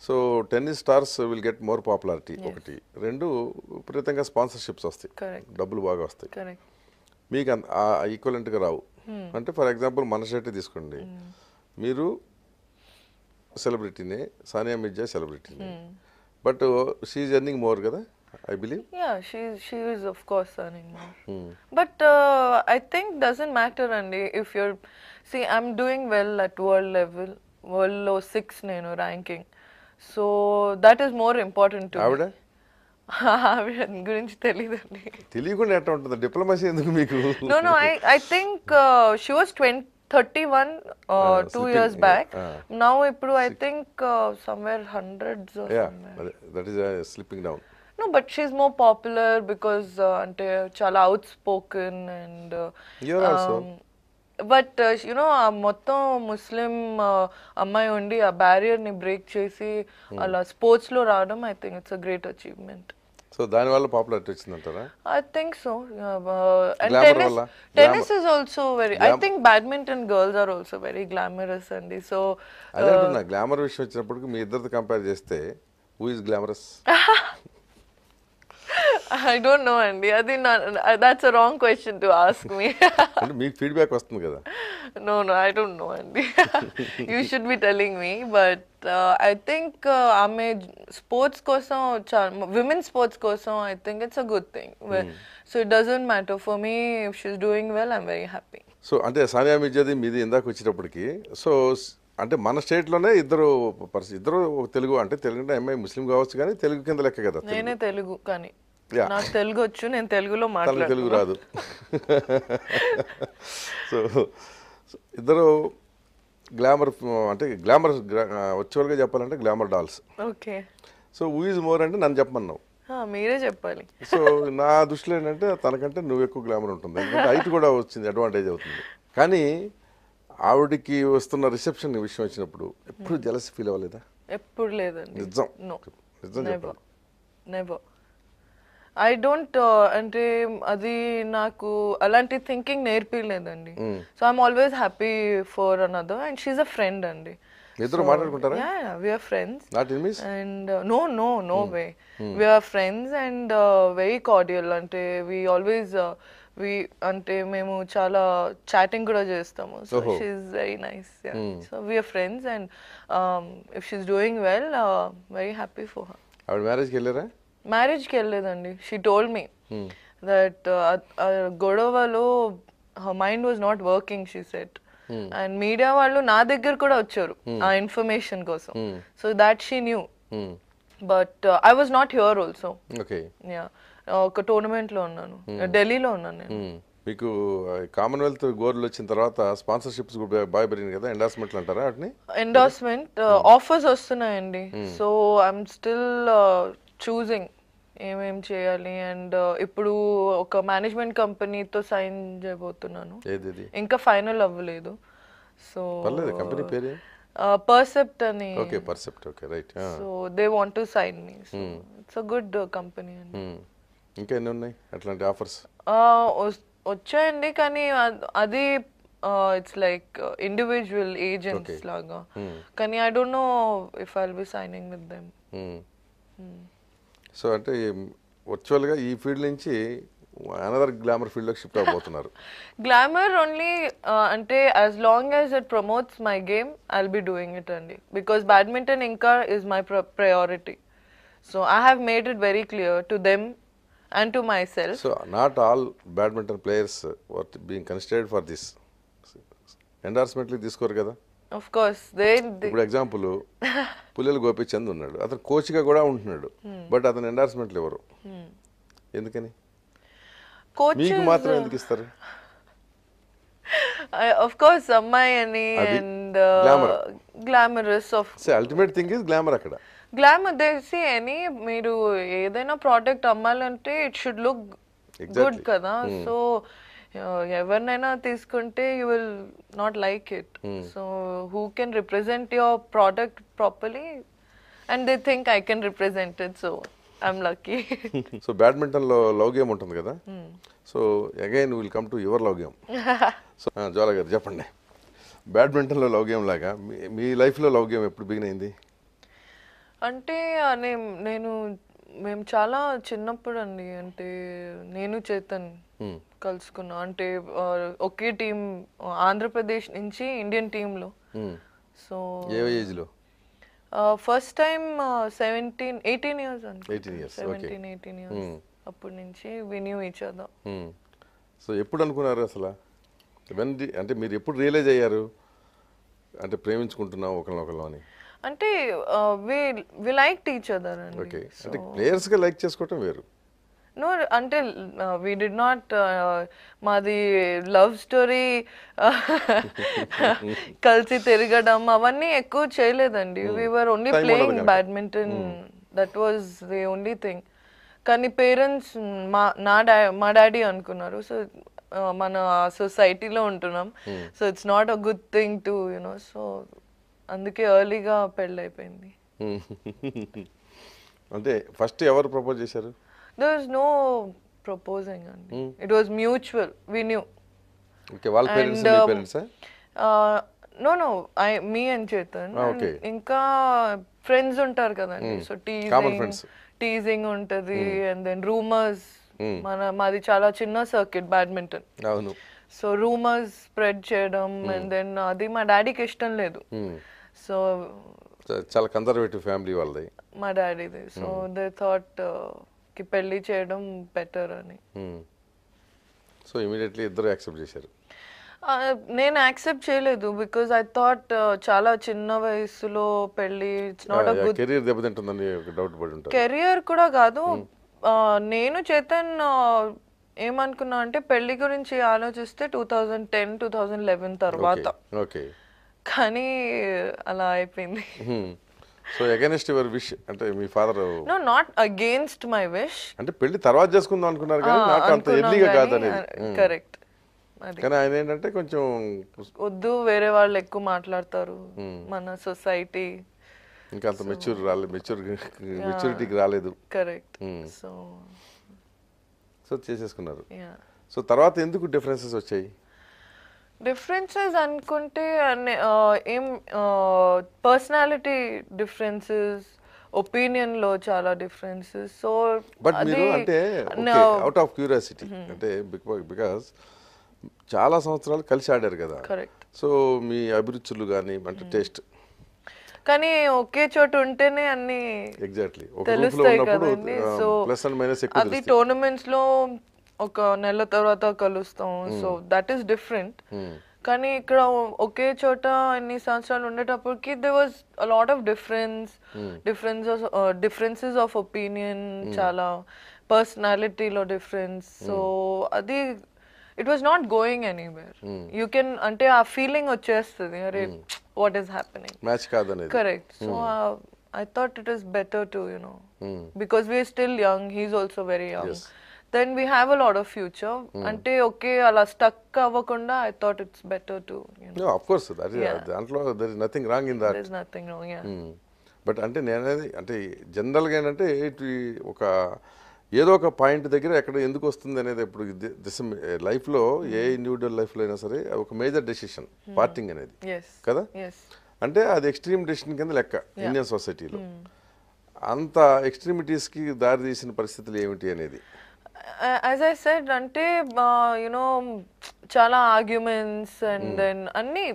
Speaker 2: so tennis stars will get more popularity ఒకటి. రెండు విపరీతంగా స్పాన్సర్షిప్స్ వస్తాయి. డబ్బులు బాగా వస్తాయి.
Speaker 3: కరెక్ట్
Speaker 2: మీకు ఈక్వలెంట్గా రావు. అంటే ఫర్ ఎగ్జాంపుల్ మన షెట్టి తీసుకోండి. మీరు సెలబ్రిటీనే సానియా మిర్జా సెలబ్రిటీనే బట్ షీఈ్ ఎర్నింగ్ మోర్ కదా? I believe
Speaker 3: Yeah, she she is of course earning more. But uh, I think doesn't matter, Andy. If you're see, I'm doing well at world level, world low six, నేను ranking. So that is more important to
Speaker 2: ఆవిడ
Speaker 3: me. గురించి తెలియదండి
Speaker 2: తెలియకుండా ఎట్లా ఉంటుంది diplomacy ఎందుకు మీకు
Speaker 3: no no I I think uh, she was 20 31 uh, two
Speaker 2: sleeping,
Speaker 3: years
Speaker 2: yeah,
Speaker 3: back
Speaker 2: ah.
Speaker 3: now ఇప్పుడు I think uh, somewhere hundreds or
Speaker 2: yeah
Speaker 3: somewhere
Speaker 2: that is slipping down
Speaker 3: No, but she's more popular because uh, అంటే చాలా outspoken and uh,
Speaker 2: You're also.
Speaker 3: But you know మొత్తం ముస్లిం అమ్మాయి ఉండి ఆ barrier ని break చేసి అలా sports లో రావడం I think it's a great achievement
Speaker 2: so దానివల్ల పాపులారిటీ వచ్చిందంటారా
Speaker 3: I think so. Yeah, uh, and
Speaker 2: Glamour
Speaker 3: tennis,
Speaker 2: వల్ల?
Speaker 3: tennis is also very. I think badminton girls are also very glamorous, and so
Speaker 2: అదే glamour విషయం వచ్చినప్పటికి మీ ఇద్దరితో compare చేస్తే who is glamorous
Speaker 3: I don't know, Andy. I think not, uh, that's a wrong question to ask me.
Speaker 2: అంటే మీకు feedback వస్తుంది కదా
Speaker 3: no, no, I don't know, Andy. you should be telling me, but uh, I think uh, ఆమె sports కోసం women sports కోసం I think it's a good thing. Well, So it doesn't matter for me if she's doing well. I'm very happy.
Speaker 2: So అంటే సానియా మిర్జాది మీది ఇందాక వచ్చేటప్పటికి so స్- అంటే మన స్టేట్లోనే ఇద్దరు పర్సన్ ఇద్దరు తెలుగు అంటే తెలుగు అంటే అమ్మాయి ముస్లిం కావచ్చు కానీ తెలుగు కింద లెక్క కదా.
Speaker 3: నేనే తెలుగు కానీ. నాకు తెలుగు వచ్చు నేను తెలుగులో
Speaker 2: తనకు తెలుగు రాదు. *laughs* సో సో ఇద్దరు గ్లామర్ అంటే గ్లామర్ వచ్చేవాళ్ళుగా చెప్పాలంటే glamour dolls.
Speaker 3: Okay.
Speaker 2: So who is more అంటే నన్ను చెప్పమన్నావు.
Speaker 3: మీరే చెప్పాలి.
Speaker 2: సో నా దృష్టిలో ఏంటంటే తనకంటే నువ్వు ఎక్కువ గ్లామర్ ఉంటుంది. ఎందుకంటే హైట్ కూడా వచ్చింది అడ్వాంటేజ్ అవుతుంది. కానీ ఆవిడకి వస్తున్న రిసెప్షన్ విషయం వచ్చినప్పుడు ఎప్పుడు జలసి ఫీల్ అవ్వలేదా?
Speaker 3: ఎప్పుడు లేదండి.
Speaker 2: నిజం. నిజం
Speaker 3: నెవర్ ఐ డోంట్ అంటే అది నాకు అలాంటి thinking నేర్పిలేదండి so I'm always happy for another and she's a friend అండి.
Speaker 2: ఇద్దరు మాట్లాడుకుంటారా?
Speaker 3: Yeah we're
Speaker 2: friends not enemies
Speaker 3: and no no no way we're friends and very cordial అంటే వీ ఆల్వేస్ వి అంటే మేము చాలా చాటింగ్ కూడా చేస్తాము. So.
Speaker 2: She's
Speaker 3: very nice so we are friends and if she's doing well very happy for her
Speaker 2: ఆవిడ మ్యారేజ్కి వెళ్ళారా?
Speaker 3: మ్యారేజ్కి వెళ్ళలేదండి. షీ టోల్డ్ మీ దట్ గొడవలో mind was not working she said and media వాళ్ళు నా దగ్గర కూడా వచ్చారు ఆ ఇన్ఫర్మేషన్ కోసం. So that she knew but I was not here also
Speaker 2: okay
Speaker 3: yeah ఒక టోర్నమెంట్లో ఉన్నాను ఢిల్లీలో ఉన్నాను నేను.
Speaker 2: మీకు కామన్వెల్త్ గోల్డ్ వచ్చిన తర్వాత స్పాన్సర్షిప్స్ పెరిగింది కదా ఎండార్స్మెంట్లు అంటారా వాటిని?
Speaker 3: ఎండార్స్మెంట్ ఆఫర్స్ వస్తున్నాయండి. సో ఐఎమ్ స్టిల్ చూసింగ్ ఏమేం చేయాలి అండ్ ఇప్పుడు ఒక మేనేజ్మెంట్ కంపెనీతో సైన్ చేయబోతున్నాను. ఇంకా ఫైనల్ అవ్వలేదు. సో
Speaker 2: కంపెనీ పేరు?
Speaker 3: పర్సెప్ట్ అని.
Speaker 2: Okay Percept okay right
Speaker 3: so they want to sign me so it's a good company అండి.
Speaker 2: ఇంకా ఎన్ని ఉన్నాయి? అట్లాంటి ఆఫర్స్?
Speaker 3: Uh, వచ్చాయండి కానీ అద్- ఇట్స్ లైక్ ఇండివిజువల్ ఏజెంట్స్ లాగా. కానీ I don't know if I'll be signing with them
Speaker 2: so అంటే వర్చువల్గా ఈ ఫీల్డ్ నుంచి అనదర్ గ్లామర్ ఫీల్డ్లోకి షిఫ్ట్ అవబోతున్నారు. *laughs*
Speaker 3: గ్లామర్ ఓన్లీ అంటే as long as it promotes my game I'll be doing it అండి బికాస్ బ్యాడ్మింటన్ ఇంకా is my priority so I have made it very clear to them and to myself
Speaker 2: so not all badminton players were being considered for this ఎండార్స్మెంట్లకి తీసుకోరు కదా?
Speaker 3: Of course
Speaker 2: ఇప్పుడు example *laughs* Pullela Gopichand ఉన్నాడు. అతను కోచ్గా కూడా ఉంటున్నాడు. బట్ అతను ఎండార్స్మెంట్లు ఎవరు? ఎందుకని?
Speaker 3: కోచ్
Speaker 2: మీకు మాత్రం ఎందుకు ఇస్తారు? *laughs*
Speaker 3: ఆఫ్ కోర్స్ అమ్మాయి అని and
Speaker 2: glamour.
Speaker 3: Glamorous
Speaker 2: of ultimate thing is glamour అక్కడ.
Speaker 3: గ్లామర్ దేసి అని మీరు ఏదైనా ప్రోడక్ట్ అమ్మాలంటే ఇట్ షుడ్ లుక్ గుడ్. కదా. సో ఎవరినైనా తీసుకుంటే you will not like it so who can represent your product properly and they think I can represent it so I'm lucky
Speaker 2: so బ్యాడ్మింటన్లో love game ఉంటుంది కదా. So again will come to your love game so Jwala గారు చెప్పండి. బ్యాడ్మింటన్లో love game లాగా మీ- మీ లైఫ్లో love game ఎప్పుడు begin అయింది?
Speaker 3: అంటే ఆ నే- నేను మేము చాలా చిన్నప్పుడు అండి అంటే నేను చేతన్ కలుసుకున్నాం. అంటే ఒకే టీం ఆంధ్రప్రదేశ్ నుంచి ఇండియన్ టీంలో. సో
Speaker 2: ఏ ఏజ్లో?
Speaker 3: First time seventeen eighteen years అండి.
Speaker 2: 18 years, okay.
Speaker 3: Seventeen eighteen years అప్పటి నుంచి విన్యూ ఈచ్ అదర్
Speaker 2: సో ఎప్పుడు అనుకున్నారు అసలు అంటే మీరు ఎప్పుడు రియలైజ్ అయ్యారు? అంటే ప్రేమించుకుంటున్నాం ఒకరినొకరు అని
Speaker 3: అంటే we we like each other
Speaker 2: okay
Speaker 3: అండి
Speaker 2: అంటే ప్లేయర్స్గా లైక్ చేసుకోవటం వేరు.
Speaker 3: నో అంటే వి డి నాట్ మాది లవ్ స్టోరీ *laughs* కలిసి తిరగడం అవన్నీ ఎక్కువ చేయలేదండి. Were
Speaker 2: only playing.
Speaker 3: Badminton that was the only thing కానీ పేరెంట్స్ మా నా డా మా డాడీ అనుకున్నారు. సో మన సొసైటీలో ఉంటున్నాం. So it's not a good thing to you know so అందుకే ఎర్లీగా పెళ్ళి అయిపోయింది *laughs*
Speaker 2: అంటే ఫస్ట్ ఎవరు ప్రపోజ్ చేశారు?
Speaker 3: దర్ ఇస్ నో ప్రపోజింగ్ అండి. It was mutual we knew
Speaker 2: okay వాళ్ళ పేరెంట్స్ మీ పేరెంట్సా
Speaker 3: no no I
Speaker 2: me
Speaker 3: and
Speaker 2: Chetan.
Speaker 3: ఇంకా ఫ్రెండ్స్ ఉంటారు కదండి. So
Speaker 2: teasing.
Speaker 3: టీజింగ్ ఉంటది. అండ్ దెన్ రూమర్స్ మన మాది చాలా చిన్న సర్కిట్ బ్యాడ్మింటన్
Speaker 2: అవును.
Speaker 3: సో రూమర్స్ స్ప్రెడ్ చేయడం. అండ్ దెన్ అది మా డాడీకి ఇష్టం లేదు.
Speaker 2: Hmm.
Speaker 3: సో
Speaker 2: చాలా కన్జర్వేటివ్ ఫ్యామిలీ వాళ్ళది.
Speaker 3: మా డాడీది సో దే థాట్కి పెళ్ళి చేయడం బెటర్ అని.
Speaker 2: సో ఇమీడియట్లీ ఇద్దరు యాక్సెప్ట్ చేశారు.
Speaker 3: నేను యాక్సెప్ట్ చేయలేదు బికాజ్ ఐ థాట్ చాలా చిన్న వయసులో పెళ్ళి it's not a good
Speaker 2: career దెబ్బతింటుందని doubt పడి ఉంటారు.
Speaker 3: కెరియర్ కూడా కాదు. ఆ, నేను చేతన్ ఏమనుకున్నా అంటే పెళ్ళి గురించి ఆలోచిస్తే two thousand ten two thousand eleven తర్వాత.
Speaker 2: ఓకే
Speaker 3: కానీ అలా అయిపోయింది.
Speaker 2: సో అగైనెస్ట్ యువర్ విష్ అంటే మీ father
Speaker 3: no not against my wish
Speaker 2: అంటే పెళ్ళి తర్వాత చేసుకుందాం అనుకున్నారు కానీ నాకు అంత ఎర్లీగా కాదనేది.
Speaker 3: కరెక్ట్
Speaker 2: కానీ ఆయన ఏంటంటే కొంచెం
Speaker 3: వద్దు వేరే వాళ్ళు ఎక్కువ మాట్లాడతారు మన సొసైటీ
Speaker 2: ఇంకా అంత మెచ్యూర్ రాలేదు మెచ్యూర్ మెచ్యూరిటీకి రాలేదు.
Speaker 3: కరెక్ట్ సో
Speaker 2: సో చేసేసుకున్నారు.
Speaker 3: యా
Speaker 2: సో తర్వాత ఎందుకు డిఫరెన్సెస్ వచ్చాయి?
Speaker 3: డిఫరెన్సెస్ అనుకుంటే ఏం పర్సనాలిటీ డిఫరెన్సెస్ ఒపీనియన్లో చాలా డిఫరెన్సెస్ సో
Speaker 2: బట్ మీరు అంటే అవుట్ ఆఫ్ క్యూరియాసిటీ అంటే బికాస్ చాలా సంవత్సరాలు కలిసి ఆడారు కదా.
Speaker 3: కరెక్ట్
Speaker 2: సో మీ అభిరుచులు కానీ అంటే టేస్ట్
Speaker 3: కానీ ఒకే చోట ఉంటేనే అన్ని
Speaker 2: ఎగ్జాక్ట్లీ
Speaker 3: తెలుస్తాయి కదండి. సో అది టోర్నమెంట్స్లో ఒక నెల తర్వాత కలుస్తాం. సో దట్ ఈస్ డిఫరెంట్ కానీ ఇక్కడ ఒకే చోట ఎన్ని సంవత్సరాలు ఉండేటప్పటికి there was lot of difference differences differences of opinion చాలా. పర్సనాలిటీలో డిఫరెన్స్ సో అది it was not going anywhere you can అంటే ఆ ఫీలింగ్ వచ్చేస్తుంది. అరే వాట్ ఈస్ హ్యాపెనింగ్
Speaker 2: మ్యాచ్ కాదనేది.
Speaker 3: Correct. So uh, I thought it is better to, you know, because we are still young, he's also Then we have a lot of future. అంటే okay అలా stuck అవ్వకుండా I thought it's
Speaker 2: better to of
Speaker 3: course.
Speaker 2: దాంట్లో there is nothing wrong in that
Speaker 3: there is nothing wrong yeah
Speaker 2: but అంటే నేననేది అంటే జనరల్గా ఏంటంటే ఇటు ఒక ఏదో ఒక పాయింట్ దగ్గర ఎక్కడ ఎందుకు వస్తుంది అనేది ఇప్పుడు లైఫ్లో ఏ ఇండివిజువల్ లైఫ్లో అయినా సరే ఒక మేజర్ డెసిషన్ పార్టింగ్ అనేది. కదా? అంటే అది ఎక్స్ట్రీమ్ డెసిషన్ కింద లెక్క ఇండియన్ సొసైటీలో అంత ఎక్స్ట్రీమిటీస్కి దారి తీసిన పరిస్థితులు ఏమిటి అనేది.
Speaker 3: యాజ్ ఐ సెడ్ అంటే యునో చాలా ఆర్గ్యుమెంట్స్ అండ్ దెన్ అన్ని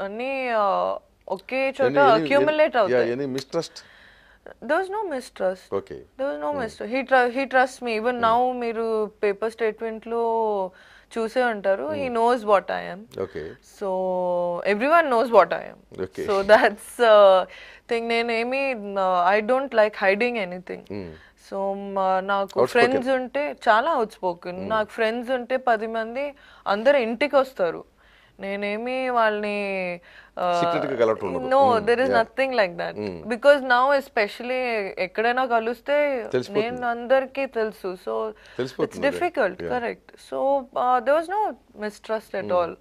Speaker 3: అన్ని ఒకే చోట అక్యూములేట్ అవుతాయి. Mistrust is no mistrust
Speaker 2: okay
Speaker 3: There was no mystery. He tr- he trusts me. Even now, మీరు పేపర్ స్టేట్మెంట్లో చూసే ఉంటారు. He knows
Speaker 2: what
Speaker 3: I'm so everyone knows what I'm
Speaker 2: Okay.
Speaker 3: So that's thing నేనేమి I don't like hiding anything so నాకు friends ఉంటే చాలా out spoken నాకు friends ఉంటే పది మంది అందరు ఇంటికి వస్తారు నేనేమి వాళ్ళని. No there is nothing like that because now especially ఎక్కడైనా కలిస్తే నేను అందరికీ తెలుసు.
Speaker 2: So it's.
Speaker 3: Difficult correct so there was no mistrust at all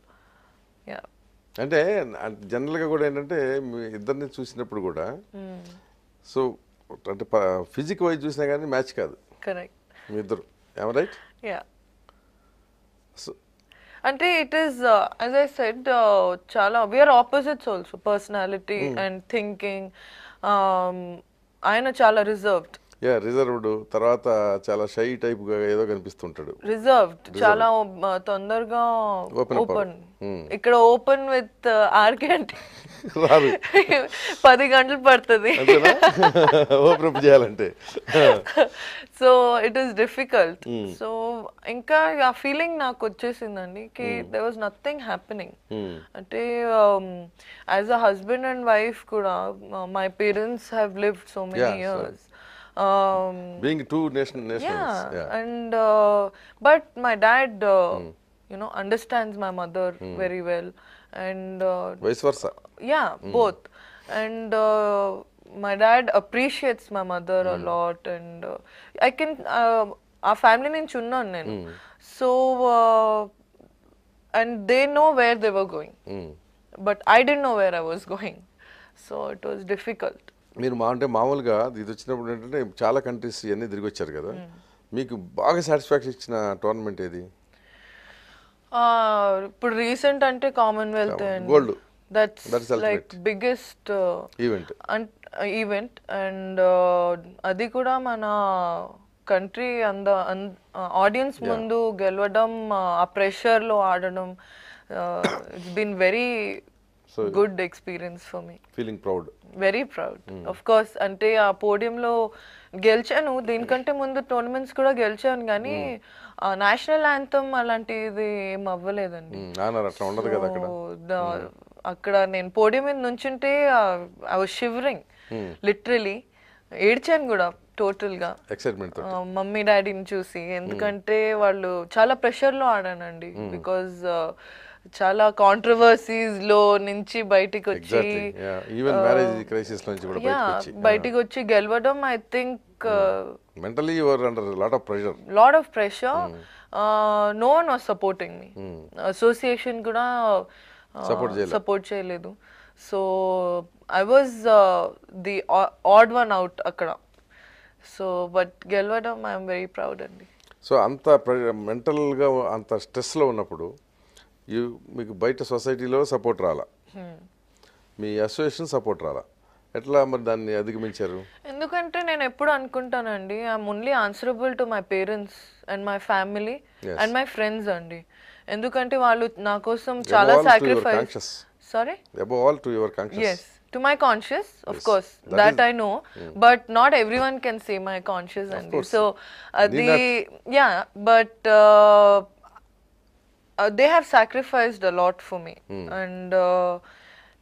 Speaker 3: yeah
Speaker 2: అంటే జనరల్గా కూడా ఏంటంటే ఇద్దరిని చూసినప్పుడు కూడా సో అంటే ఫిజిక్ వైజ్ చూసినా కానీ మ్యాచ్ కాదు.
Speaker 3: కరెక్ట్
Speaker 2: మీ ఇద్దరు. ఏమ రైట్
Speaker 3: యా
Speaker 2: సో
Speaker 3: అంటే it is as I said చాలా we are opposites also personality and thinking ఆయన చాలా రిజర్వ్డ్
Speaker 2: యా రిజర్వ్డ్ తర్వాత చాలా షై టైప్గా ఏదో కనిపిస్తుంటాడు.
Speaker 3: రిజర్వ్డ్ చాలా తొందరగా
Speaker 2: up
Speaker 3: ఓపెన్
Speaker 2: Hmm.
Speaker 3: ఇక్కడ ఓపెన్ విత్ ఆర్కే అంటే *laughs*
Speaker 2: రాదు. *laughs*
Speaker 3: పది గంటలు పడుతుంది.
Speaker 2: ఓపెన్ అప్ చేయాలంటే.
Speaker 3: So it is difficult so ఇంకా ఆ ఫీలింగ్ నాకు వచ్చేసిందండి కి దే వాజ్ నథింగ్ హ్యాపెనింగ్ అంటే as a husband and wife కూడా my parents have lived so many
Speaker 2: Yeah, Um,
Speaker 3: Being
Speaker 2: two nation nationals. Yeah,
Speaker 3: yeah. and uh, but my dad, uh, mm. you know, understands my mother mm. very well, and uh,
Speaker 2: vice versa.
Speaker 3: Yeah, mm. both, and uh, my dad appreciates my mother a hmm. lot, and uh, I can uh, our family name Chunnan, hmm. so and they know where they were going,
Speaker 2: hmm.
Speaker 3: but I didn't know where I was *laughs* going, so it was difficult.
Speaker 2: మీరు మా అంటే మామూలుగా ఇది వచ్చినప్పుడు ఏంటంటే చాలా countries ఇవన్నీ తిరిగి వచ్చారు కదా. మీకు బాగా సాటిస్ఫాక్షన్ ఇచ్చిన టోర్నమెంట్ ఏది?
Speaker 3: ఇప్పుడు రీసెంట్ అంటే Commonwealth
Speaker 2: Gold. That's
Speaker 3: like biggest
Speaker 2: event
Speaker 3: event and అది కూడా మన కంట్రీ అంద ఆడియన్స్ ముందు గెలవడం ఆ ప్రెషర్లో ఆడడం it's been very good experience for me.
Speaker 2: Feeling proud
Speaker 3: very proud of course అంటే ఆ పోడియంలో గెలిచాను. దీనికంటే ముందు టోర్నమెంట్స్ కూడా గెలిచాను కానీ నేషనల్ యాంథమ్ అలాంటిది ఏం అవ్వలేదండి.
Speaker 2: ఆనర్ అట్లా ఉండదు కదా అక్కడ?
Speaker 3: The- అక్కడ నేను పోడియం మీద నుంచుంటే ఐ వాజ్ షివరింగ్ లిటరలీ ఏడ్చాను కూడా టోటల్గా
Speaker 2: ఎక్సైట్మెంట్
Speaker 3: మమ్మీ డాడీని చూసి. ఎందుకంటే వాళ్ళు చాలా ప్రెషర్లో ఆడానండి. బికాజ్ చాలా కాంట్రవర్సీస్లో నుంచి బయటికి వచ్చి
Speaker 2: ఈవెన్ మ్యారేజ్ క్రైసిస్ నుంచి కూడా
Speaker 3: యా
Speaker 2: బయటకు వచ్చి
Speaker 3: గెలవడం I think
Speaker 2: mentally you're under lot of pressure
Speaker 3: lot of pressure no one was supporting me association కూడా. సపోర్ట్ చేయలేదు. So I was the odd one out అక్కడ. సో బట్ గెలవడం I'm very proud అండి.
Speaker 2: So అంత మెంటల్గా అంత స్ట్రెస్లో ఉన్నప్పుడు you మీకు బయట సొసైటీలో సపోర్ట్ రాలా. మీ అసోసియేషన్ సపోర్ట్ రాలా. ఎట్లా మరి దాన్ని అధిగమించారు?
Speaker 3: ఎందుకంటే నేను ఎప్పుడు అనుకుంటానండి I'm only answerable to my parents and my
Speaker 2: family.
Speaker 3: And my friends అండి. ఎందుకంటే వాళ్ళు నా కోసం చాలా
Speaker 2: all to your sacrifice.
Speaker 3: Sorry
Speaker 2: above all to your conscious
Speaker 3: Yes, to my conscious, of
Speaker 2: Yes,
Speaker 3: course,
Speaker 2: that
Speaker 3: that, I know. But not everyone can say my conscious, and so uh, the yeah, but uh, they have sacrificed a lot for me, and uh,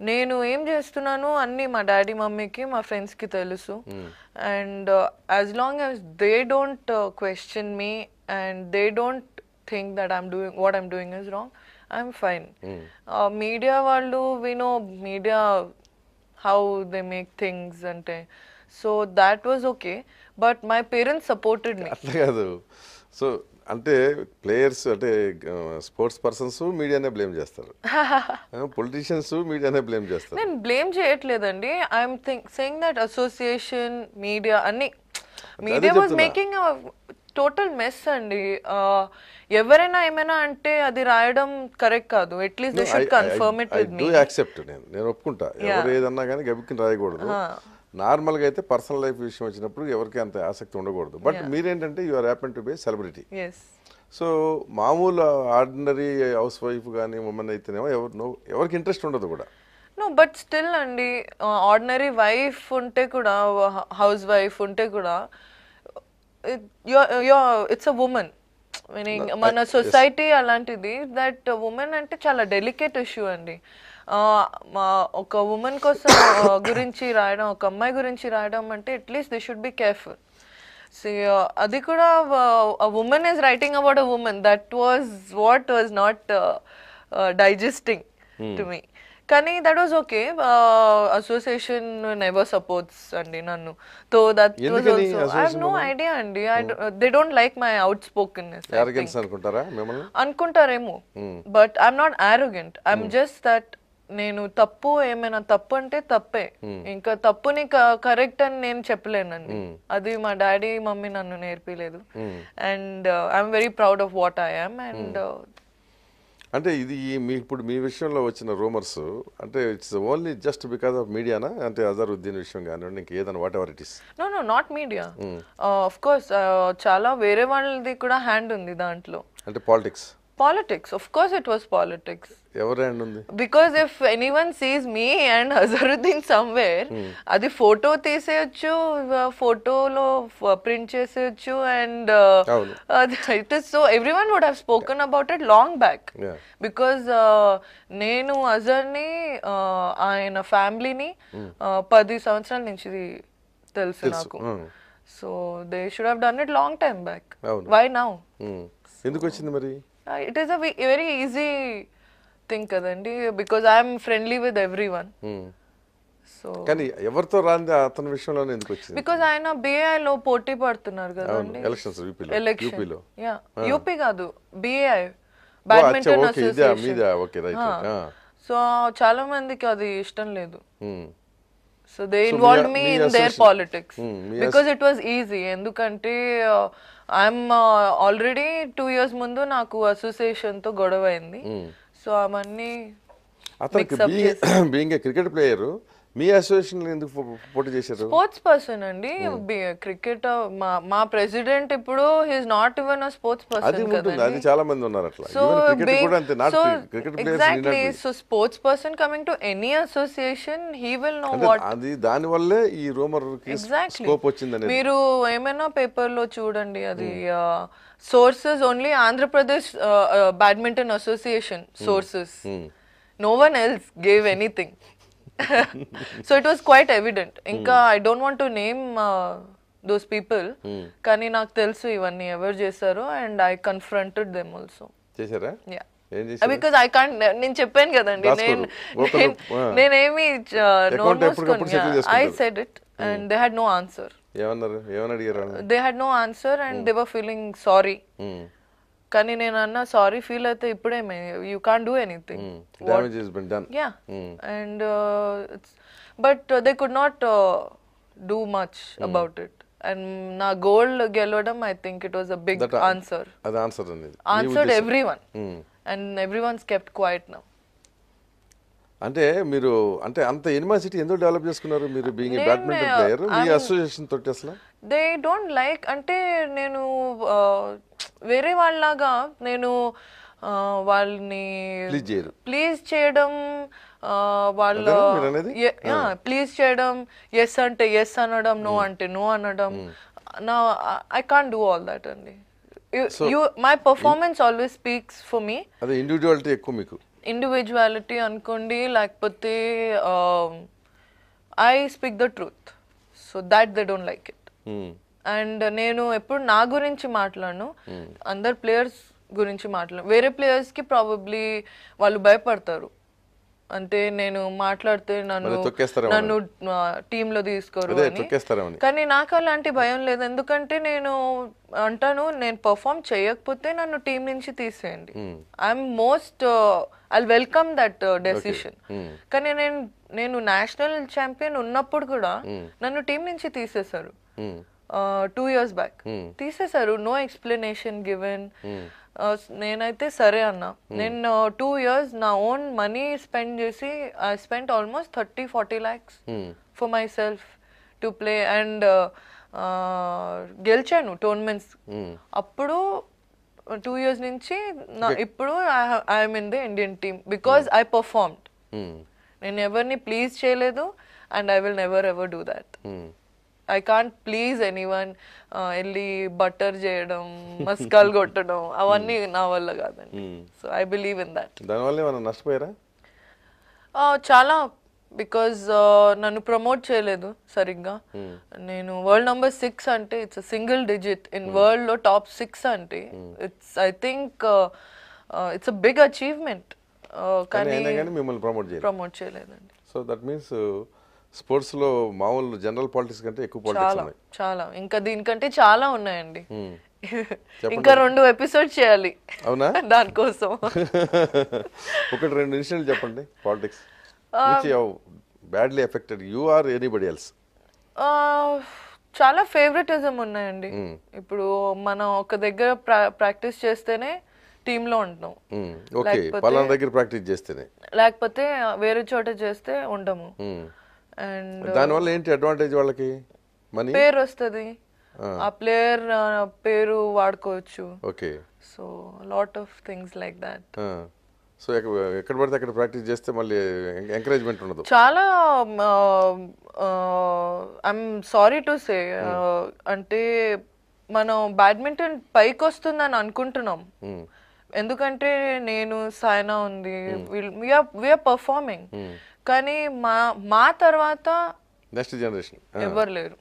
Speaker 3: నేను ఏం చేస్తున్నాను అన్ని మా daddy మమ్మీకి మా ఫ్రెండ్స్కి తెలుసు. And as long as they don't question me and they don't think that I'm doing what I'm doing is wrong I'm fine media వాళ్ళు వినో media how they make things అంటే so that was okay but my parents supported me
Speaker 2: అట్లా కాదు. So అంటే players అంటే sports persons మీడియానే blame చేస్తారు. *laughs* Politicians మీడియానే blame చేస్తారు.
Speaker 3: నేను బ్లేమ్ చేయట్లేదండి. I'm think saying that association media అన్ని media
Speaker 2: was.
Speaker 3: Making total mess అండి. ఎవరైనా ఏమైనా అంటే అది రాయడం కరెక్ట్ కాదు. At least they should confirm it with
Speaker 2: me accept నేను నేను ఒప్పుకుంటా. ఎవరు ఏదన్నా కానీ గబిక్కిని రాయకూడదు. నార్మల్గా అయితే పర్సనల్ లైఫ్ విషయం వచ్చినప్పుడు ఎవరికి అంత ఆసక్తి ఉండకూడదు. బట్ మీరేంటంటే you are happen to be
Speaker 3: celebrity.
Speaker 2: So మామూలు ఆర్డినరీ హౌస్ వైఫ్ కానీ ఉమెన్ అయితేనేమో ఎవరు ఎవరికి ఇంట్రెస్ట్ ఉండదు కూడా.
Speaker 3: నో బట్ స్టిల్ అండి ఆర్డినరీ వైఫ్ ఉంటే కూడా హౌస్ వైఫ్ ఉంటే కూడా ఇట్స్ అ ఉమెన్. మీనింగ్ మన సొసైటీ అలాంటిది దట్ ఉమెన్ అంటే చాలా డెలికేట్ ఇష్యూ అండి. ఒక ఉమెన్ కోసం గురించి రాయడం ఒక అమ్మాయి గురించి రాయడం అంటే at least they should be careful అది కూడా women is writing about a women that was what was not digesting to me కానీ that was okay association never supports అండి నన్ను. తో
Speaker 2: that
Speaker 3: was also I
Speaker 2: have
Speaker 3: no idea అండి. They don't like my
Speaker 2: outspokenness అనుకుంటారా మిమ్మల్ని?
Speaker 3: అనుకుంటారేమో. But I'm not arrogant I'm just that నేను తప్పు ఏమైనా తప్పు. అంటే తప్పే ఇంకా తప్పుని కరెక్ట్ అని నేను చెప్పలేనండి. అది మా డాడీ మమ్మీ నన్ను నేర్పిలేదు. And I'm very proud of what I'm and
Speaker 2: అంటే ఇది మీ ఇప్పుడు మీ విషయంలో వచ్చిన రూమర్స్ అంటే it's only just because of మీడియానా అంటే అజరుద్దీన్ విషయం కానివ్వండి ఇంక ఏదైనా whatever it is
Speaker 3: no no not media of course చాలా వేరే వాళ్ళది కూడా హ్యాండ్ ఉంది దాంట్లో.
Speaker 2: అంటే politics
Speaker 3: politics of course it was politics
Speaker 2: ఎవరి హ్యాండ్ ఉంది
Speaker 3: because if anyone sees me and Azharuddin somewhere అది ఫోటో తీసేయచ్చు ఫోటోలో ప్రింట్ చేసేయచ్చు and. It is so everyone would have spoken about it long
Speaker 2: back.
Speaker 3: Because నేను అజర్ని ఆయన ఫ్యామిలీని పది సంవత్సరాల నుంచి తెలుసు నాకు. So they should have done it long
Speaker 2: time
Speaker 3: back. Why
Speaker 2: now. ఎందుకు వచ్చింది మరి
Speaker 3: it is a very easy thing కదండి because I'm friendly with
Speaker 2: everyone.
Speaker 3: So
Speaker 2: కానీ ఎవరితో రాంది అతని విషయంలోనే ఎందుకు వచ్చింది?
Speaker 3: బికాజ్ ఆయన BI లో పోటీ పడుతున్నారు కదండి.
Speaker 2: ఎలక్షన్స్ యూపీలో
Speaker 3: యా యూపీ కాదు బిఏఐ బ్యాడ్మింటన్. సో చాలా మందికి అది ఇష్టం లేదు.
Speaker 2: So
Speaker 3: they
Speaker 2: involve
Speaker 3: me- in
Speaker 2: their
Speaker 3: politics
Speaker 2: Hmm,
Speaker 3: because it was easy ఎందుకంటే ఐఎమ్ ఆల్రెడీ టూ ఇయర్స్ ముందు నాకు అసోసియేషన్తో గొడవ అయింది. సో అవన్నీ
Speaker 2: అతనికి బీయింగ్ ఏ క్రికెట్ ప్లేయర్ మీ అసోసియేషన్ ఎందుకు పోటీ చేశారు?
Speaker 3: స్పోర్ట్స్ పర్సన్ అండి. క్రికెట్ మా మా ప్రెసిడెంట్ ఇప్పుడు he's not even
Speaker 2: a
Speaker 3: sports
Speaker 2: person అది చాలా మంది ఉన్నారు అట్లా.
Speaker 3: సో
Speaker 2: ఈవెన్ క్రికెట్ కూడా అంతే. Not
Speaker 3: so
Speaker 2: exactly
Speaker 3: so sports person coming to any association he will know what
Speaker 2: అది దాని వల్లే ఈ రూమర్ స్కోప్ వచ్చింది అనేది
Speaker 3: మీరు ఏమైనా పేపర్లో చూడండి అది sources only Andhra Pradesh badminton association sources no one else gave anything so it was quite evident ఇంకా I don't want to name those people కానీ నాకు తెలుసు ఇవన్నీ ఎవరు చేశారో and I confronted them also
Speaker 2: చేశారా?
Speaker 3: యా బికాజ్ ఐ కాంట్ నేను చెప్పాను కదండి. నేను. నేనేమి
Speaker 2: I.
Speaker 3: Said it and they had no answer
Speaker 2: ఏమన్నారు? ఏమని అడిగారు?
Speaker 3: They had no answer and they were feeling
Speaker 2: sorry.
Speaker 3: కానీ నేను అన్న సారీ ఫీల్ అయితే ఇప్పుడేమే you
Speaker 2: can do anything been done
Speaker 3: yeah and but they could not do much about it and నా gold గెలవడం I think it was a
Speaker 2: big
Speaker 3: answer
Speaker 2: అది answer అనేది
Speaker 3: answered
Speaker 2: ఉద్దేశం. Everyone
Speaker 3: um. And everyone's kept quiet now
Speaker 2: అంటే మీరు అంటే అంత animosity ఎందుకు డెవలప్ చేసుకున్నారు? మీరు బీయింగ్ బ్యాడ్మింటన్ ప్లేయర్ మీ అసోసియేషన్ తోటి అసలు?
Speaker 3: దే డోంట్ లైక్ అంటే నేను ఆ, వేరే వాళ్ళలాగా నేను వాళ్ళని. ప్లీజ్ చేయడం వాళ్ళ? ప్లీజ్ చేయడం ఎస్ అంటే ఎస్ అనడం నో అంటే నో అనడం. నా I can do all that అండి. You my performance always speaks for me
Speaker 2: అదే ఇండివిజువాలిటీ ఎక్కువ మీకు.
Speaker 3: ఇండివిజువాలిటీ అనుకోండి లేకపోతే I speak the truth so that they don't like
Speaker 2: it.
Speaker 3: And నేను ఎప్పుడు నా గురించి మాట్లాడను. అందరు ప్లేయర్స్ గురించి మాట్లాడను. వేరే ప్లేయర్స్కి ప్రాబబ్లీ వాళ్ళు భయపడతారు. అంటే నేను మాట్లాడితే నన్ను నన్ను టీమ్లో తీసుకోరు కానీ నాకు అలాంటి భయం లేదు. ఎందుకంటే నేను అంటాను నేను పర్ఫామ్ చేయకపోతే నన్ను టీం నుంచి తీసేయండి. I'm most I welcome that decision కానీ నేను నేను నేషనల్ ఛాంపియన్ ఉన్నప్పుడు కూడా నన్ను టీం నుంచి తీసేశారు.
Speaker 2: ఉమ్.
Speaker 3: టూ ఇయర్స్ బ్యాక్ తీసేశారు. నో ఎక్స్ప్లెనేషన్ గివెన్ నేనైతే సరే అన్నా. నేను టూ ఇయర్స్ నా ఓన్ మనీ స్పెండ్ చేసి I spend almost thirty forty lakhs for myself to play and గెలిచాను టోర్నమెంట్స్ అప్పుడు టూ ఇయర్స్ నుంచి ఇప్పుడు I'm in the Indian team because I
Speaker 2: performed.
Speaker 3: నేను ఎవరిని ప్లీజ్ చేయలేదు and I will never ever
Speaker 2: do
Speaker 3: that. I can't please anyone వెళ్ళి butter చేయడం మస్కాల్ *laughs* కొట్టడం అవన్నీ నా వల్ల కాదండి. So I believe in that
Speaker 2: దానివల్ల నష్టపోయారా?
Speaker 3: చాలా బికాజ్ నన్ను ప్రమోట్ చేయలేదు సరిగ్గా. నేను వరల్డ్ నంబర్ సిక్స్ అంటే ఇట్స్ సింగిల్ డిజిట్ ఇన్ వరల్డ్లో టాప్ సిక్స్ అంటే it's I think it's a big achievement
Speaker 2: కానీ మిమ్మల్ని ప్రమోట్
Speaker 3: ప్రమోట్ చేయలేదండి.
Speaker 2: సో దట్ మీన్స్ స్పోర్ట్స్లో మామూలు జనరల్ పాలిటిక్స్ కంటే ఎక్కువ పాలిటిక్స్
Speaker 3: చాలా
Speaker 2: ఉన్నాయి.
Speaker 3: చాలా. ఇంకా దీనికంటే చాలా ఉన్నాయండి. ఇంకా రెండు ఎపిసోడ్ చేయాలి.
Speaker 2: అవునా? *laughs*
Speaker 3: దానికోసం. *laughs*
Speaker 2: ఒకటి రెండు ఇన్సిడెంట్ చెప్పండి politics. Badly affected you are anybody
Speaker 3: else చాలా ఫేవరెటిజం ఉన్నాయండి. ఇప్పుడు మనం ఒక దగ్గర ప్రాక్టీస్ చేస్తేనే టీమ్లో ఉంటున్నాం
Speaker 2: ఓకే పలానా దగ్గర ప్రాక్టీస్ చేస్తేనే.
Speaker 3: లేకపోతే వేరే చోట చేస్తే
Speaker 2: మ్మ్.
Speaker 3: అండ్
Speaker 2: దానివల్ల ఏంటి అడ్వాంటేజ్ వాళ్ళకి? మనీ?
Speaker 3: పేరు వస్తుంది. ఆ. ప్లేయర్ పేరు వాడుకోవచ్చు.
Speaker 2: Okay.
Speaker 3: So lot of things like that.
Speaker 2: So ఎక్కడ పడితే అక్కడ ప్రాక్టీస్ చేస్తే మళ్ళీ ఎంకరేజ్మెంట్ ఉండదు.
Speaker 3: చాలా ఐఎమ్ సారీ టు సే అంటే మనం బ్యాడ్మింటన్ పైకి వస్తుందని అనుకుంటున్నాం. ఎందుకంటే నేను సాయనా ఉంది. వీఆర్ పర్ఫార్మింగ్ కానీ మా మా తర్వాత
Speaker 2: నెక్స్ట్ జనరేషన్
Speaker 3: ఎవరు లేరు.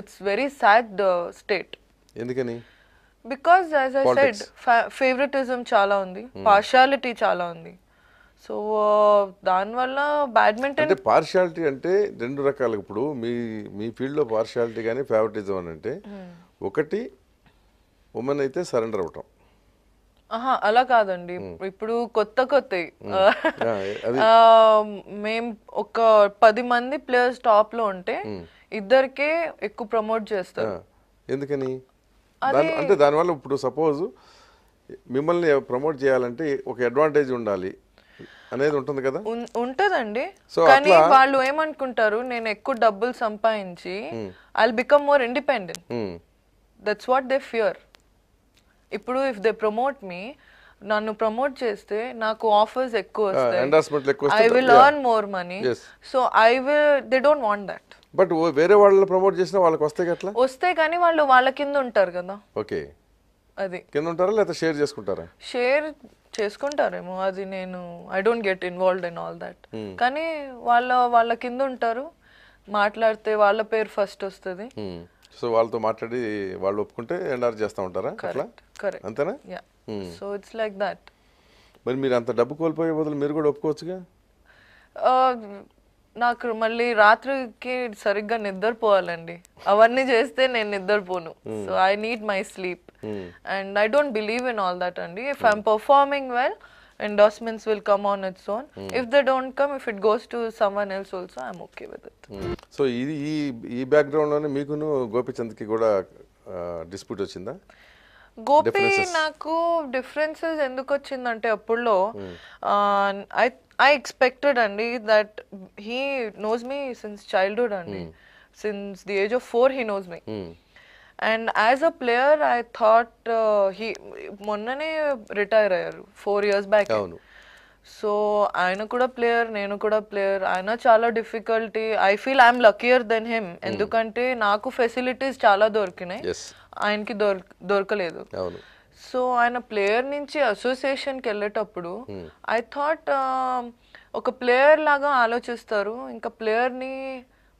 Speaker 3: ఇట్స్ వెరీ సాడ్ స్టేట్
Speaker 2: ఎందుకని?
Speaker 3: Because as I said favouritism చాలా ఉంది. పార్షాలిటీ చాలా ఉంది. సో దానివల్ల బ్యాడ్మింటన్
Speaker 2: అంటే పార్షియాలిటీ అంటే రెండు రకాలు ఇప్పుడు మీ మీ ఫీల్డ్లో పార్షియాలిటీ కానీ ఫేవరెటిజం అని అంటే ఒకటి ఉమెన్ అయితే సరెండర్ అవటం
Speaker 3: ఆహా అలా కాదండి. ఇప్పుడు కొత్త కొత్త. మేం ఒక పది మంది ప్లేయర్స్ టాప్లో ఉంటే ఇద్దరికే ఎక్కువ ప్రమోట్ చేస్తారు.
Speaker 2: ఎందుకని? దాని అంటే దానివల్ల ఇప్పుడు సపోజ్ మిమ్మల్ని ప్రమోట్ చేయాలంటే ఒక అడ్వాంటేజ్ ఉండాలి అనేది ఉంటుంది కదా?
Speaker 3: ఉంటదండి. కానీ వాళ్ళు ఏమనుకుంటారు? నేను ఎక్కువ డబ్బులు సంపాదించి I become more
Speaker 2: independent
Speaker 3: that's what they fear ఇప్పుడు ఇఫ్ దే ప్రమోట్ మీ నన్ను ప్రమోట్ చేస్తే నాకు ఆఫర్స్ ఎక్కువ వస్తాయి.
Speaker 2: ఎండార్స్మెంట్లు ఎక్కువ
Speaker 3: I will earn more
Speaker 2: money.
Speaker 3: So I will they don't want that
Speaker 2: but వేరే వాళ్ళని ప్రమోట్ చేసినా వాళ్ళకి వస్తాయి ఎట్లా
Speaker 3: వస్తే కానీ వాళ్ళు వాళ్ళ కింద ఉంటారు కదా.
Speaker 2: ఓకే
Speaker 3: అది.
Speaker 2: కింద ఉంటారా లేకపోతే షేర్ చేసుకుంటారా?
Speaker 3: షేర్ చేసుకుంటారేమో. అది నేను I don't get involved in all that కానీ వాళ్ళ వాళ్ళ కింద ఉంటారు. మాట్లాడితే వాళ్ళ పేరు ఫస్ట్ వస్తుంది.
Speaker 2: ఉమ్, సో వాళ్ళతో మాట్లాడి వాళ్ళు ఒప్పుకుంటే ఎండార్ చేస్తూ ఉంటారా అట్లా? అంతేనా?
Speaker 3: Yeah so it's like that
Speaker 2: మరి మీరు అంత డబ్బు కోల్పోయే బదులు మీరు కూడా ఒప్పుకోవచ్చుగా?
Speaker 3: నాకు మళ్ళీ రాత్రికి సరిగ్గా నిద్రపోవాలండి. అవన్నీ చేస్తే నేను నిద్రపోను. So I need my sleep and I don't believe in all that అండి. If I'm performing well endorsements will come on its own. If they don't come if it goes to someone else also i'm okay with it.
Speaker 2: So ఇది ఈ ఈ బ్యాక్గ్రౌండ్లోనే మీకును గోపిచంద్కి కూడా dispute వచ్చిందా?
Speaker 3: గోపి నాకు differences ఎందుకు వచ్చిందంటే అప్పుడులో ఐ ఐ ఎక్స్పెక్టెడ్ అండి that he knows me since childhood అండి. Since the age of four he knows me and as a player I thought he మొన్ననే రిటైర్ అయ్యారు ఫోర్ ఇయర్స్ బ్యాక్ సో ఆయన కూడా ప్లేయర్ నేను కూడా ప్లేయర్ ఆయన చాలా difficulty I feel I'm luckier than him ఎందుకంటే నాకు ఫెసిలిటీస్ చాలా దొరికినాయి. ఆయనకి దొర దొరకలేదు. సో ఆయన ప్లేయర్ నుంచి అసోసియేషన్కి వెళ్ళేటప్పుడు ఐ థాట్ ఒక ప్లేయర్ లాగా ఆలోచిస్తారు. ఇంకా ప్లేయర్ని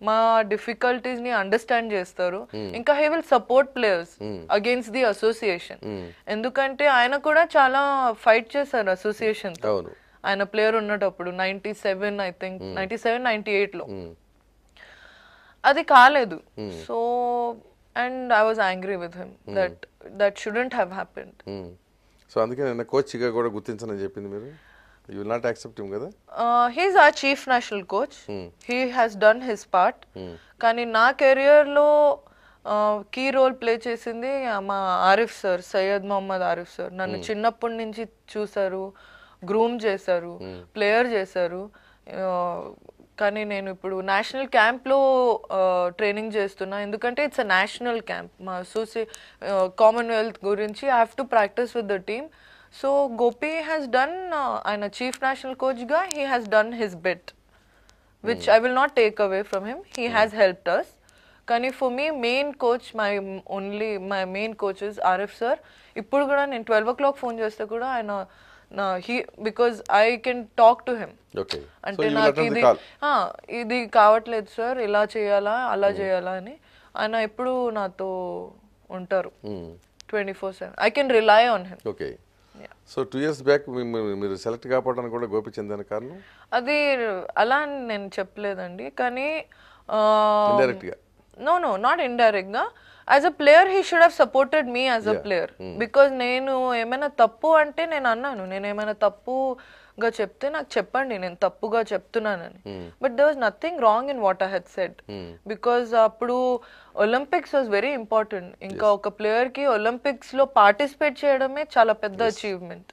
Speaker 3: మా డిఫికల్టీస్ని అండర్స్టాండ్ చేస్తారు. ఇంకా he will support players against the association ఎందుకంటే ఆయన కూడా చాలా ఫైట్ చేశారు అసోసియేషన్ ఆయన player ఉన్నటప్పుడు ninety seven I think ninety seven ninety ఎయిట్లో అది కాలేదు. So and I was angry with him that that shouldn't have happened
Speaker 2: so అందుకే నిన్న కోచ్గా కూడా గుర్తించనని చెప్పింది మీరు? You will not accept him కదా?
Speaker 3: He's a chief national coach he has done his part కానీ నా కెరియర్లో కీ రోల్ ప్లే చేసింది మా ఆరిఫ్ సార్ సయ్యద్ మొహమ్మద్ ఆరిఫ్ సార్ నన్ను చిన్నప్పటి నుంచి చూసారు గ్రూమ్ చేశారు ప్లేయర్ చేశారు. ఆ, కానీ నేను ఇప్పుడు నేషనల్ క్యాంప్లో ట్రైనింగ్ చేస్తున్నా. ఎందుకంటే ఇట్స్ అ నేషనల్ క్యాంప్ మా అసోసియే కామన్వెల్త్ గురించి I have to practice with the team so Gopi has done ఆయన చీఫ్ నేషనల్ కోచ్గా he has done his bit which I will not take away from him he has helped us కానీ for me main coach my only my main coaches Arif sir ఇప్పుడు కూడా నేను twelve o'clock phone చేస్తే కూడా ఆయన నా he because I can talk
Speaker 2: to him
Speaker 3: అంటే నాకు ఇది ఇది కావట్లేదు సార్ ఇలా చేయాలా అలా చేయాలా అని. ఆయన ఎప్పుడు నాతో ఉంటారు. Twenty four seven I can rely on him
Speaker 2: okay so two years back మీరు సెలెక్ట్ కాకపోవడానికి కూడా గోపి చెందిన కారణం?
Speaker 3: అది అలా నేను చెప్పలేదండి. కానీ. నో నో నాట్ ఇండైరెక్ట్గా as a player he should have supported me as a player because నేను ఏమైనా తప్పు అంటే నేను అన్నాను. నేను ఏమైనా తప్పుగా చెప్తే నాకు చెప్పండి నేను తప్పుగా చెప్తున్నానని. But there was nothing wrong in what I had said because అప్పుడు ఒలింపిక్స్ వాజ్ వెరీ ఇంపార్టెంట్ ఇంకా ఒక ప్లేయర్కి ఒలింపిక్స్లో పార్టిసిపేట్ చేయడమే చాలా పెద్ద achievement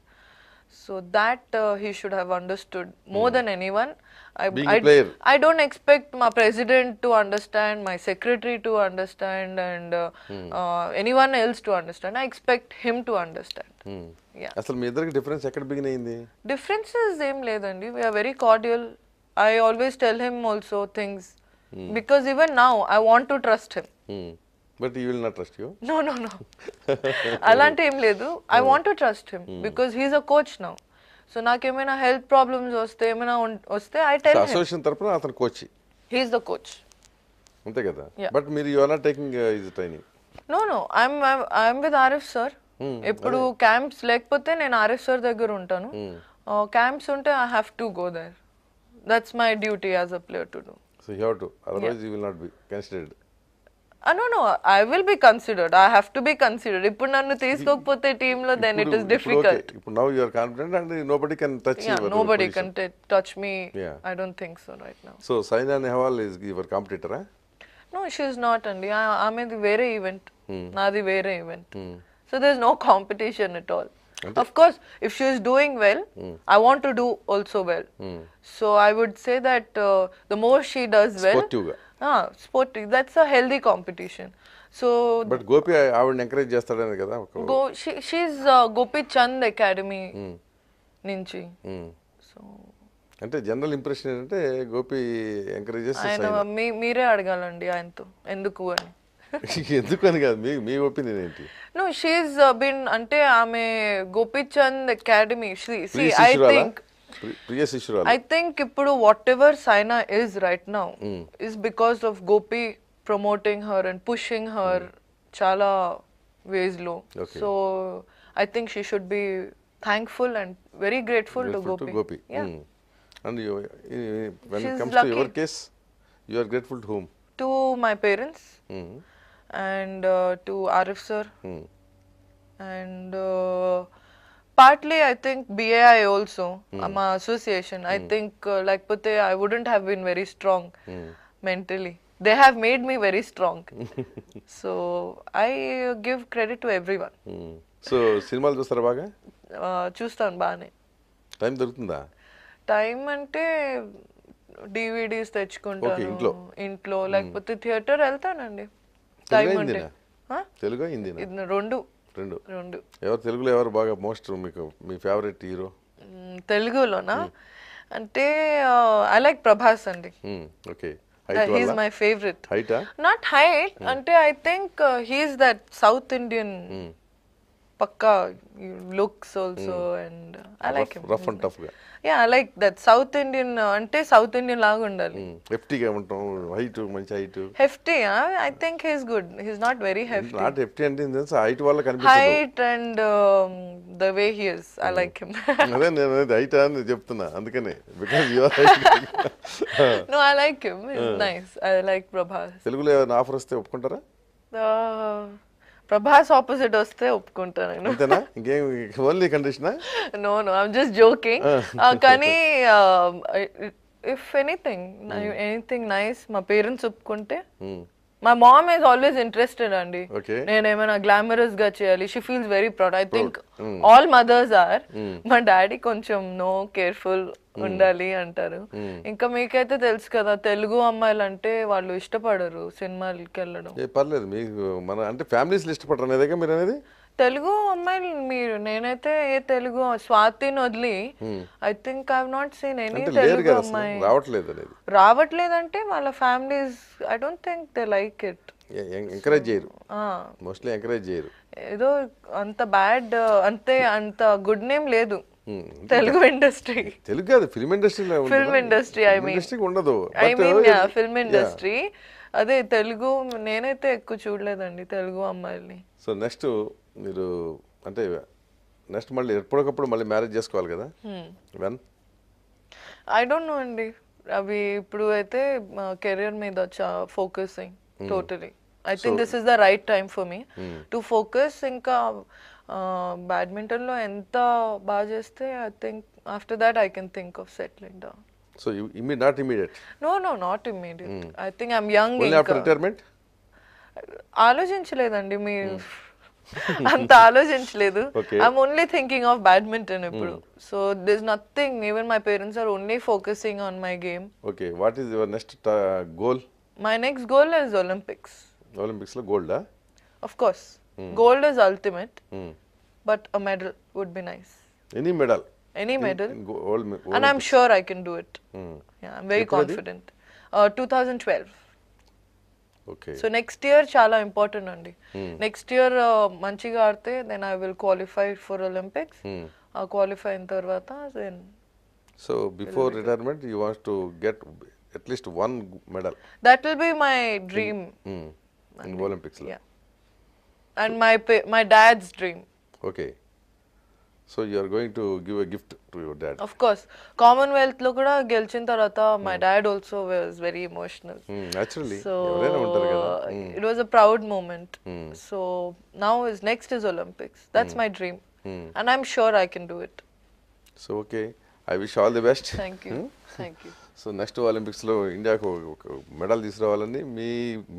Speaker 3: so that he should have understood more than any one
Speaker 2: Being a player.
Speaker 3: I don't expect my president to understand, my secretary to understand, and uh, uh, anyone else to understand. I expect him to understand. Yeah.
Speaker 2: అసలు మీ ఇద్దరికి difference ఎక్కడ begin అయింది
Speaker 3: Differences ఏం లేదండి we are very cordial. I always tell him also things because even now I want to trust him.
Speaker 2: But you will not trust you
Speaker 3: No, no, no. అలాంటి ఏం లేదు. I want to trust him because he's a coach now so నాకేమైనా health problems వస్తే ఏమైనా వస్తే I tell
Speaker 2: association తరపున అతను coach
Speaker 3: he's the coach
Speaker 2: అంతే కదా. బట్ మీరు you are not taking is training
Speaker 3: no no I'm I'm with Arif sir ఎప్పుడు క్యాంప్స్ లేకపోతే నేను ఆరిఫ్ సార్ దగ్గర ఉంటాను. క్యాంప్స్ ఉంటే I have to go there that's my duty as a player to do
Speaker 2: so you have to otherwise you will not be considered
Speaker 3: No no I will be considered I have to be considered ఇప్పుడు నన్ను తీసుకోకపోతే team లో then it is difficult
Speaker 2: ఇప్పుడు now you are confident and nobody can touch
Speaker 3: Yeah, nobody can t- touch me.
Speaker 2: Yeah.
Speaker 3: I don't think so right now.
Speaker 2: So Saina Nehwal is your కాంపిటీటరా
Speaker 3: No, she's not, Andy. I, I'm in the very event. Nadi very event. So there's no competition at all. Of course, if she is doing well, I want to do also well. So I would say that uh, the more she does well,
Speaker 2: Sportive-గా.
Speaker 3: Sportive. That's a healthy competition. So
Speaker 2: but Gopi ఆవిడని encourage చేస్తాడని కదా.
Speaker 3: She she's uh, Gopi Chand Academy. Ninchi.
Speaker 2: Hmm.
Speaker 3: So
Speaker 2: అంటే general impression ఏంటంటే Gopi encourage
Speaker 3: ఆయన మీరే అడగాలండి ఆయనతో ఎందుకు అని *laughs*
Speaker 2: ఎందుకు అని కాదు మీ మీ ఒపీనియన్ ఏంటి
Speaker 3: నో షీఈస్ బిన్ అంటే ఆమె గోపిచంద్ అకాడమీ సి
Speaker 2: ప్రియ
Speaker 3: ఐ థింక్
Speaker 2: ప్రియ శిష్యురాలు
Speaker 3: ఐ థింక్ ఇప్పుడు whatever Saina is right now is because of Gopi promoting her and pushing her చాలా వేస్లో
Speaker 2: Okay.
Speaker 3: So I think she should be thankful and very grateful to
Speaker 2: grateful to Gopi. And you, i- when it comes to your
Speaker 3: lucky.
Speaker 2: case, you are grateful to whom?
Speaker 3: To my parents
Speaker 2: Mm.
Speaker 3: And to Arif sir
Speaker 2: Mm.
Speaker 3: and uh, also i'm a association i think uh, like pute i wouldn't have been very strong mentally they have made me very strong so i uh, give credit to everyone
Speaker 2: Mm. So సినిమాలు చూస్తారా బాగా
Speaker 3: uh, చూస్తాను బాగానే
Speaker 2: time దొరుకుతుందా
Speaker 3: time అంటే DVDs తెచ్చుకుంటాను
Speaker 2: ఇంట్లో.
Speaker 3: ఇంట్లో లేకపోతే థియేటర్ వెళ్తానండి టైం? Huh?
Speaker 2: తెలుగు
Speaker 3: ఇది రెండు
Speaker 2: రెండు.
Speaker 3: రెండు.
Speaker 2: ఎవరు తెలుగులో ఎవరు బాగా మోస్ట్ మీకు మీ ఫేవరెట్ హీరో
Speaker 3: తెలుగులోనా? అంటే ఐ లైక్ ప్రభాస్ అండి.
Speaker 2: ఓకే.
Speaker 3: హీస్ మై ఫేవరెట్
Speaker 2: హైటా
Speaker 3: నాట్ హైట్ అంటే I think he's that South Indian Pakka looks also and I
Speaker 2: like rough and టఫ్గా
Speaker 3: yeah I like that South Indian అంటే south Indian లాగా ఉండాలి.
Speaker 2: ఎఫ్టీగా ఉంటాం. హైట్ మంచి height
Speaker 3: hefty I think he's good he's not very hefty
Speaker 2: not hefty అంటే height వల్ల కనిపిస్తుంది.
Speaker 3: Height and the way he is I like him
Speaker 2: అదే నేను హైట్ అని చెప్తున్నా అందుకనే. Because your height
Speaker 3: no I like him is nice I like Prabhas
Speaker 2: తెలుగులో ఏమైనా ఆఫర్ వస్తే ఒప్పుకుంటారా?
Speaker 3: Uh, ప్రభాస్ ఆపోజిట్ వస్తే ఒప్పుకుంటాను నేను.
Speaker 2: అంతేనా? ఇంకేం only కండిషనా
Speaker 3: no no I'm just joking కానీ ఇఫ్ ఎనీథింగ్ ఎనీథింగ్ నైస్ మా పేరెంట్స్ ఒప్పుకుంటే మా మామ్ ఈజ్ ఆల్వేస్ ఇంట్రెస్టెడ్ అండి నేను ఏమైనా గ్లామరస్గా చేయాలి she feels very proud I think all mothers are మా డాడీ కొంచెం నో కేర్ఫుల్ ఉండాలి అంటారు. ఇంకా మీకైతే తెలుసు కదా తెలుగు అమ్మాయిలు అంటే వాళ్ళు ఇష్టపడరు సినిమాలకి వెళ్ళడం
Speaker 2: పర్లేదు మీకు మన అంటే ఫ్యామిలీస్ ఇష్టపడరు అనేదేగా మీరు అనేది?
Speaker 3: తెలుగు అమ్మాయిలు మీరు నేనైతే ఏ తెలుగు స్వాతిని వదిలి I think I not seen any
Speaker 2: అంటే
Speaker 3: తెలుగు అమ్మాయి.
Speaker 2: రావట్లేదు అనేది.
Speaker 3: రావట్లేదంటే వాళ్ళ families I don't think they like it
Speaker 2: encourage చేయరు. మోస్ట్లీ ఎంకరేజ్ చేయరు.
Speaker 3: ఏదో అంత బ్యాడ్ అంతే అంత గుడ్ నేమ్ లేదు. తెలుగు ఇండస్ట్రీ
Speaker 2: తెలుగు కాదు ఫిల్మ్ ఇండస్ట్రీలో
Speaker 3: ఫిల్మ్ ఇండస్ట్రీ ఐ మీన్
Speaker 2: ఇండస్ట్రీకి ఉండదు.
Speaker 3: ఐ మీన్ ఫిల్మ్ ఇండస్ట్రీ అదే తెలుగు నేనైతే ఎక్కువ చూడలేదండి తెలుగు అమ్మాయిల్ని.
Speaker 2: సో నెక్స్ట్ మీరు అంటే నెక్స్ట్ మళ్ళీ ఎప్పటికప్పుడు మళ్ళీ మ్యారేజ్ చేసుకోవాలి కదా? వెన్
Speaker 3: ఐ డోంట్ నో అండి. అవి ఇప్పుడు అయితే కెరియర్ మీద focusing totally I think this is the right time for me to focus ఇంకా బ్యాడ్మింటన్లో ఎంత బాగా చేస్తే I think after that I can think of
Speaker 2: settling down so not
Speaker 3: immediate no no not immediate I think I'm
Speaker 2: young after retirement
Speaker 3: ఆలోచించలేదండి మీరు. *laughs* అంత ఆలోచించలేదు. I'm only thinking of badminton ఇప్పుడు. So this nothing even my parents are only focusing on my game
Speaker 2: okay what is your next goal
Speaker 3: my next goal is Olympics
Speaker 2: ఒలింపిక్స్లో గోల్డా
Speaker 3: of course gold is ultimate but a medal would be nice
Speaker 2: any medal
Speaker 3: any medal
Speaker 2: gold
Speaker 3: and I'm sure I can do it I'm very confident two thousand twelve
Speaker 2: okay
Speaker 3: so next year చాలా important అండి next year మంచిగా ఆడితే then I will qualify for Olympics ఆ qualify అయిన తర్వాత then
Speaker 2: so before retirement you want to get at least one
Speaker 3: medal that will be my
Speaker 2: dream in
Speaker 3: ఒలింపిక్స్లో yeah and my my dad's
Speaker 2: dream okay so you are going to give a gift to your
Speaker 3: dad of course కామన్వెల్త్లో కూడా గెలిచిన తర్వాత my dad also
Speaker 2: was
Speaker 3: very
Speaker 2: emotional actually so
Speaker 3: it was a proud moment so now is next is Olympics that's my dream and I'm sure I can do it
Speaker 2: so okay I wish all the best
Speaker 3: thank you thank you
Speaker 2: so next ఒలింపిక్స్లో ఇండియాకు ఒక medal తీసుకురావాలని మీ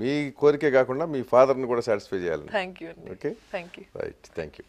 Speaker 2: మీ కోరికే కాకుండా మీ ఫాదర్ని కూడా satisfy చేయాలని.
Speaker 3: Thank you
Speaker 2: okay?
Speaker 3: Thank you
Speaker 2: right thank you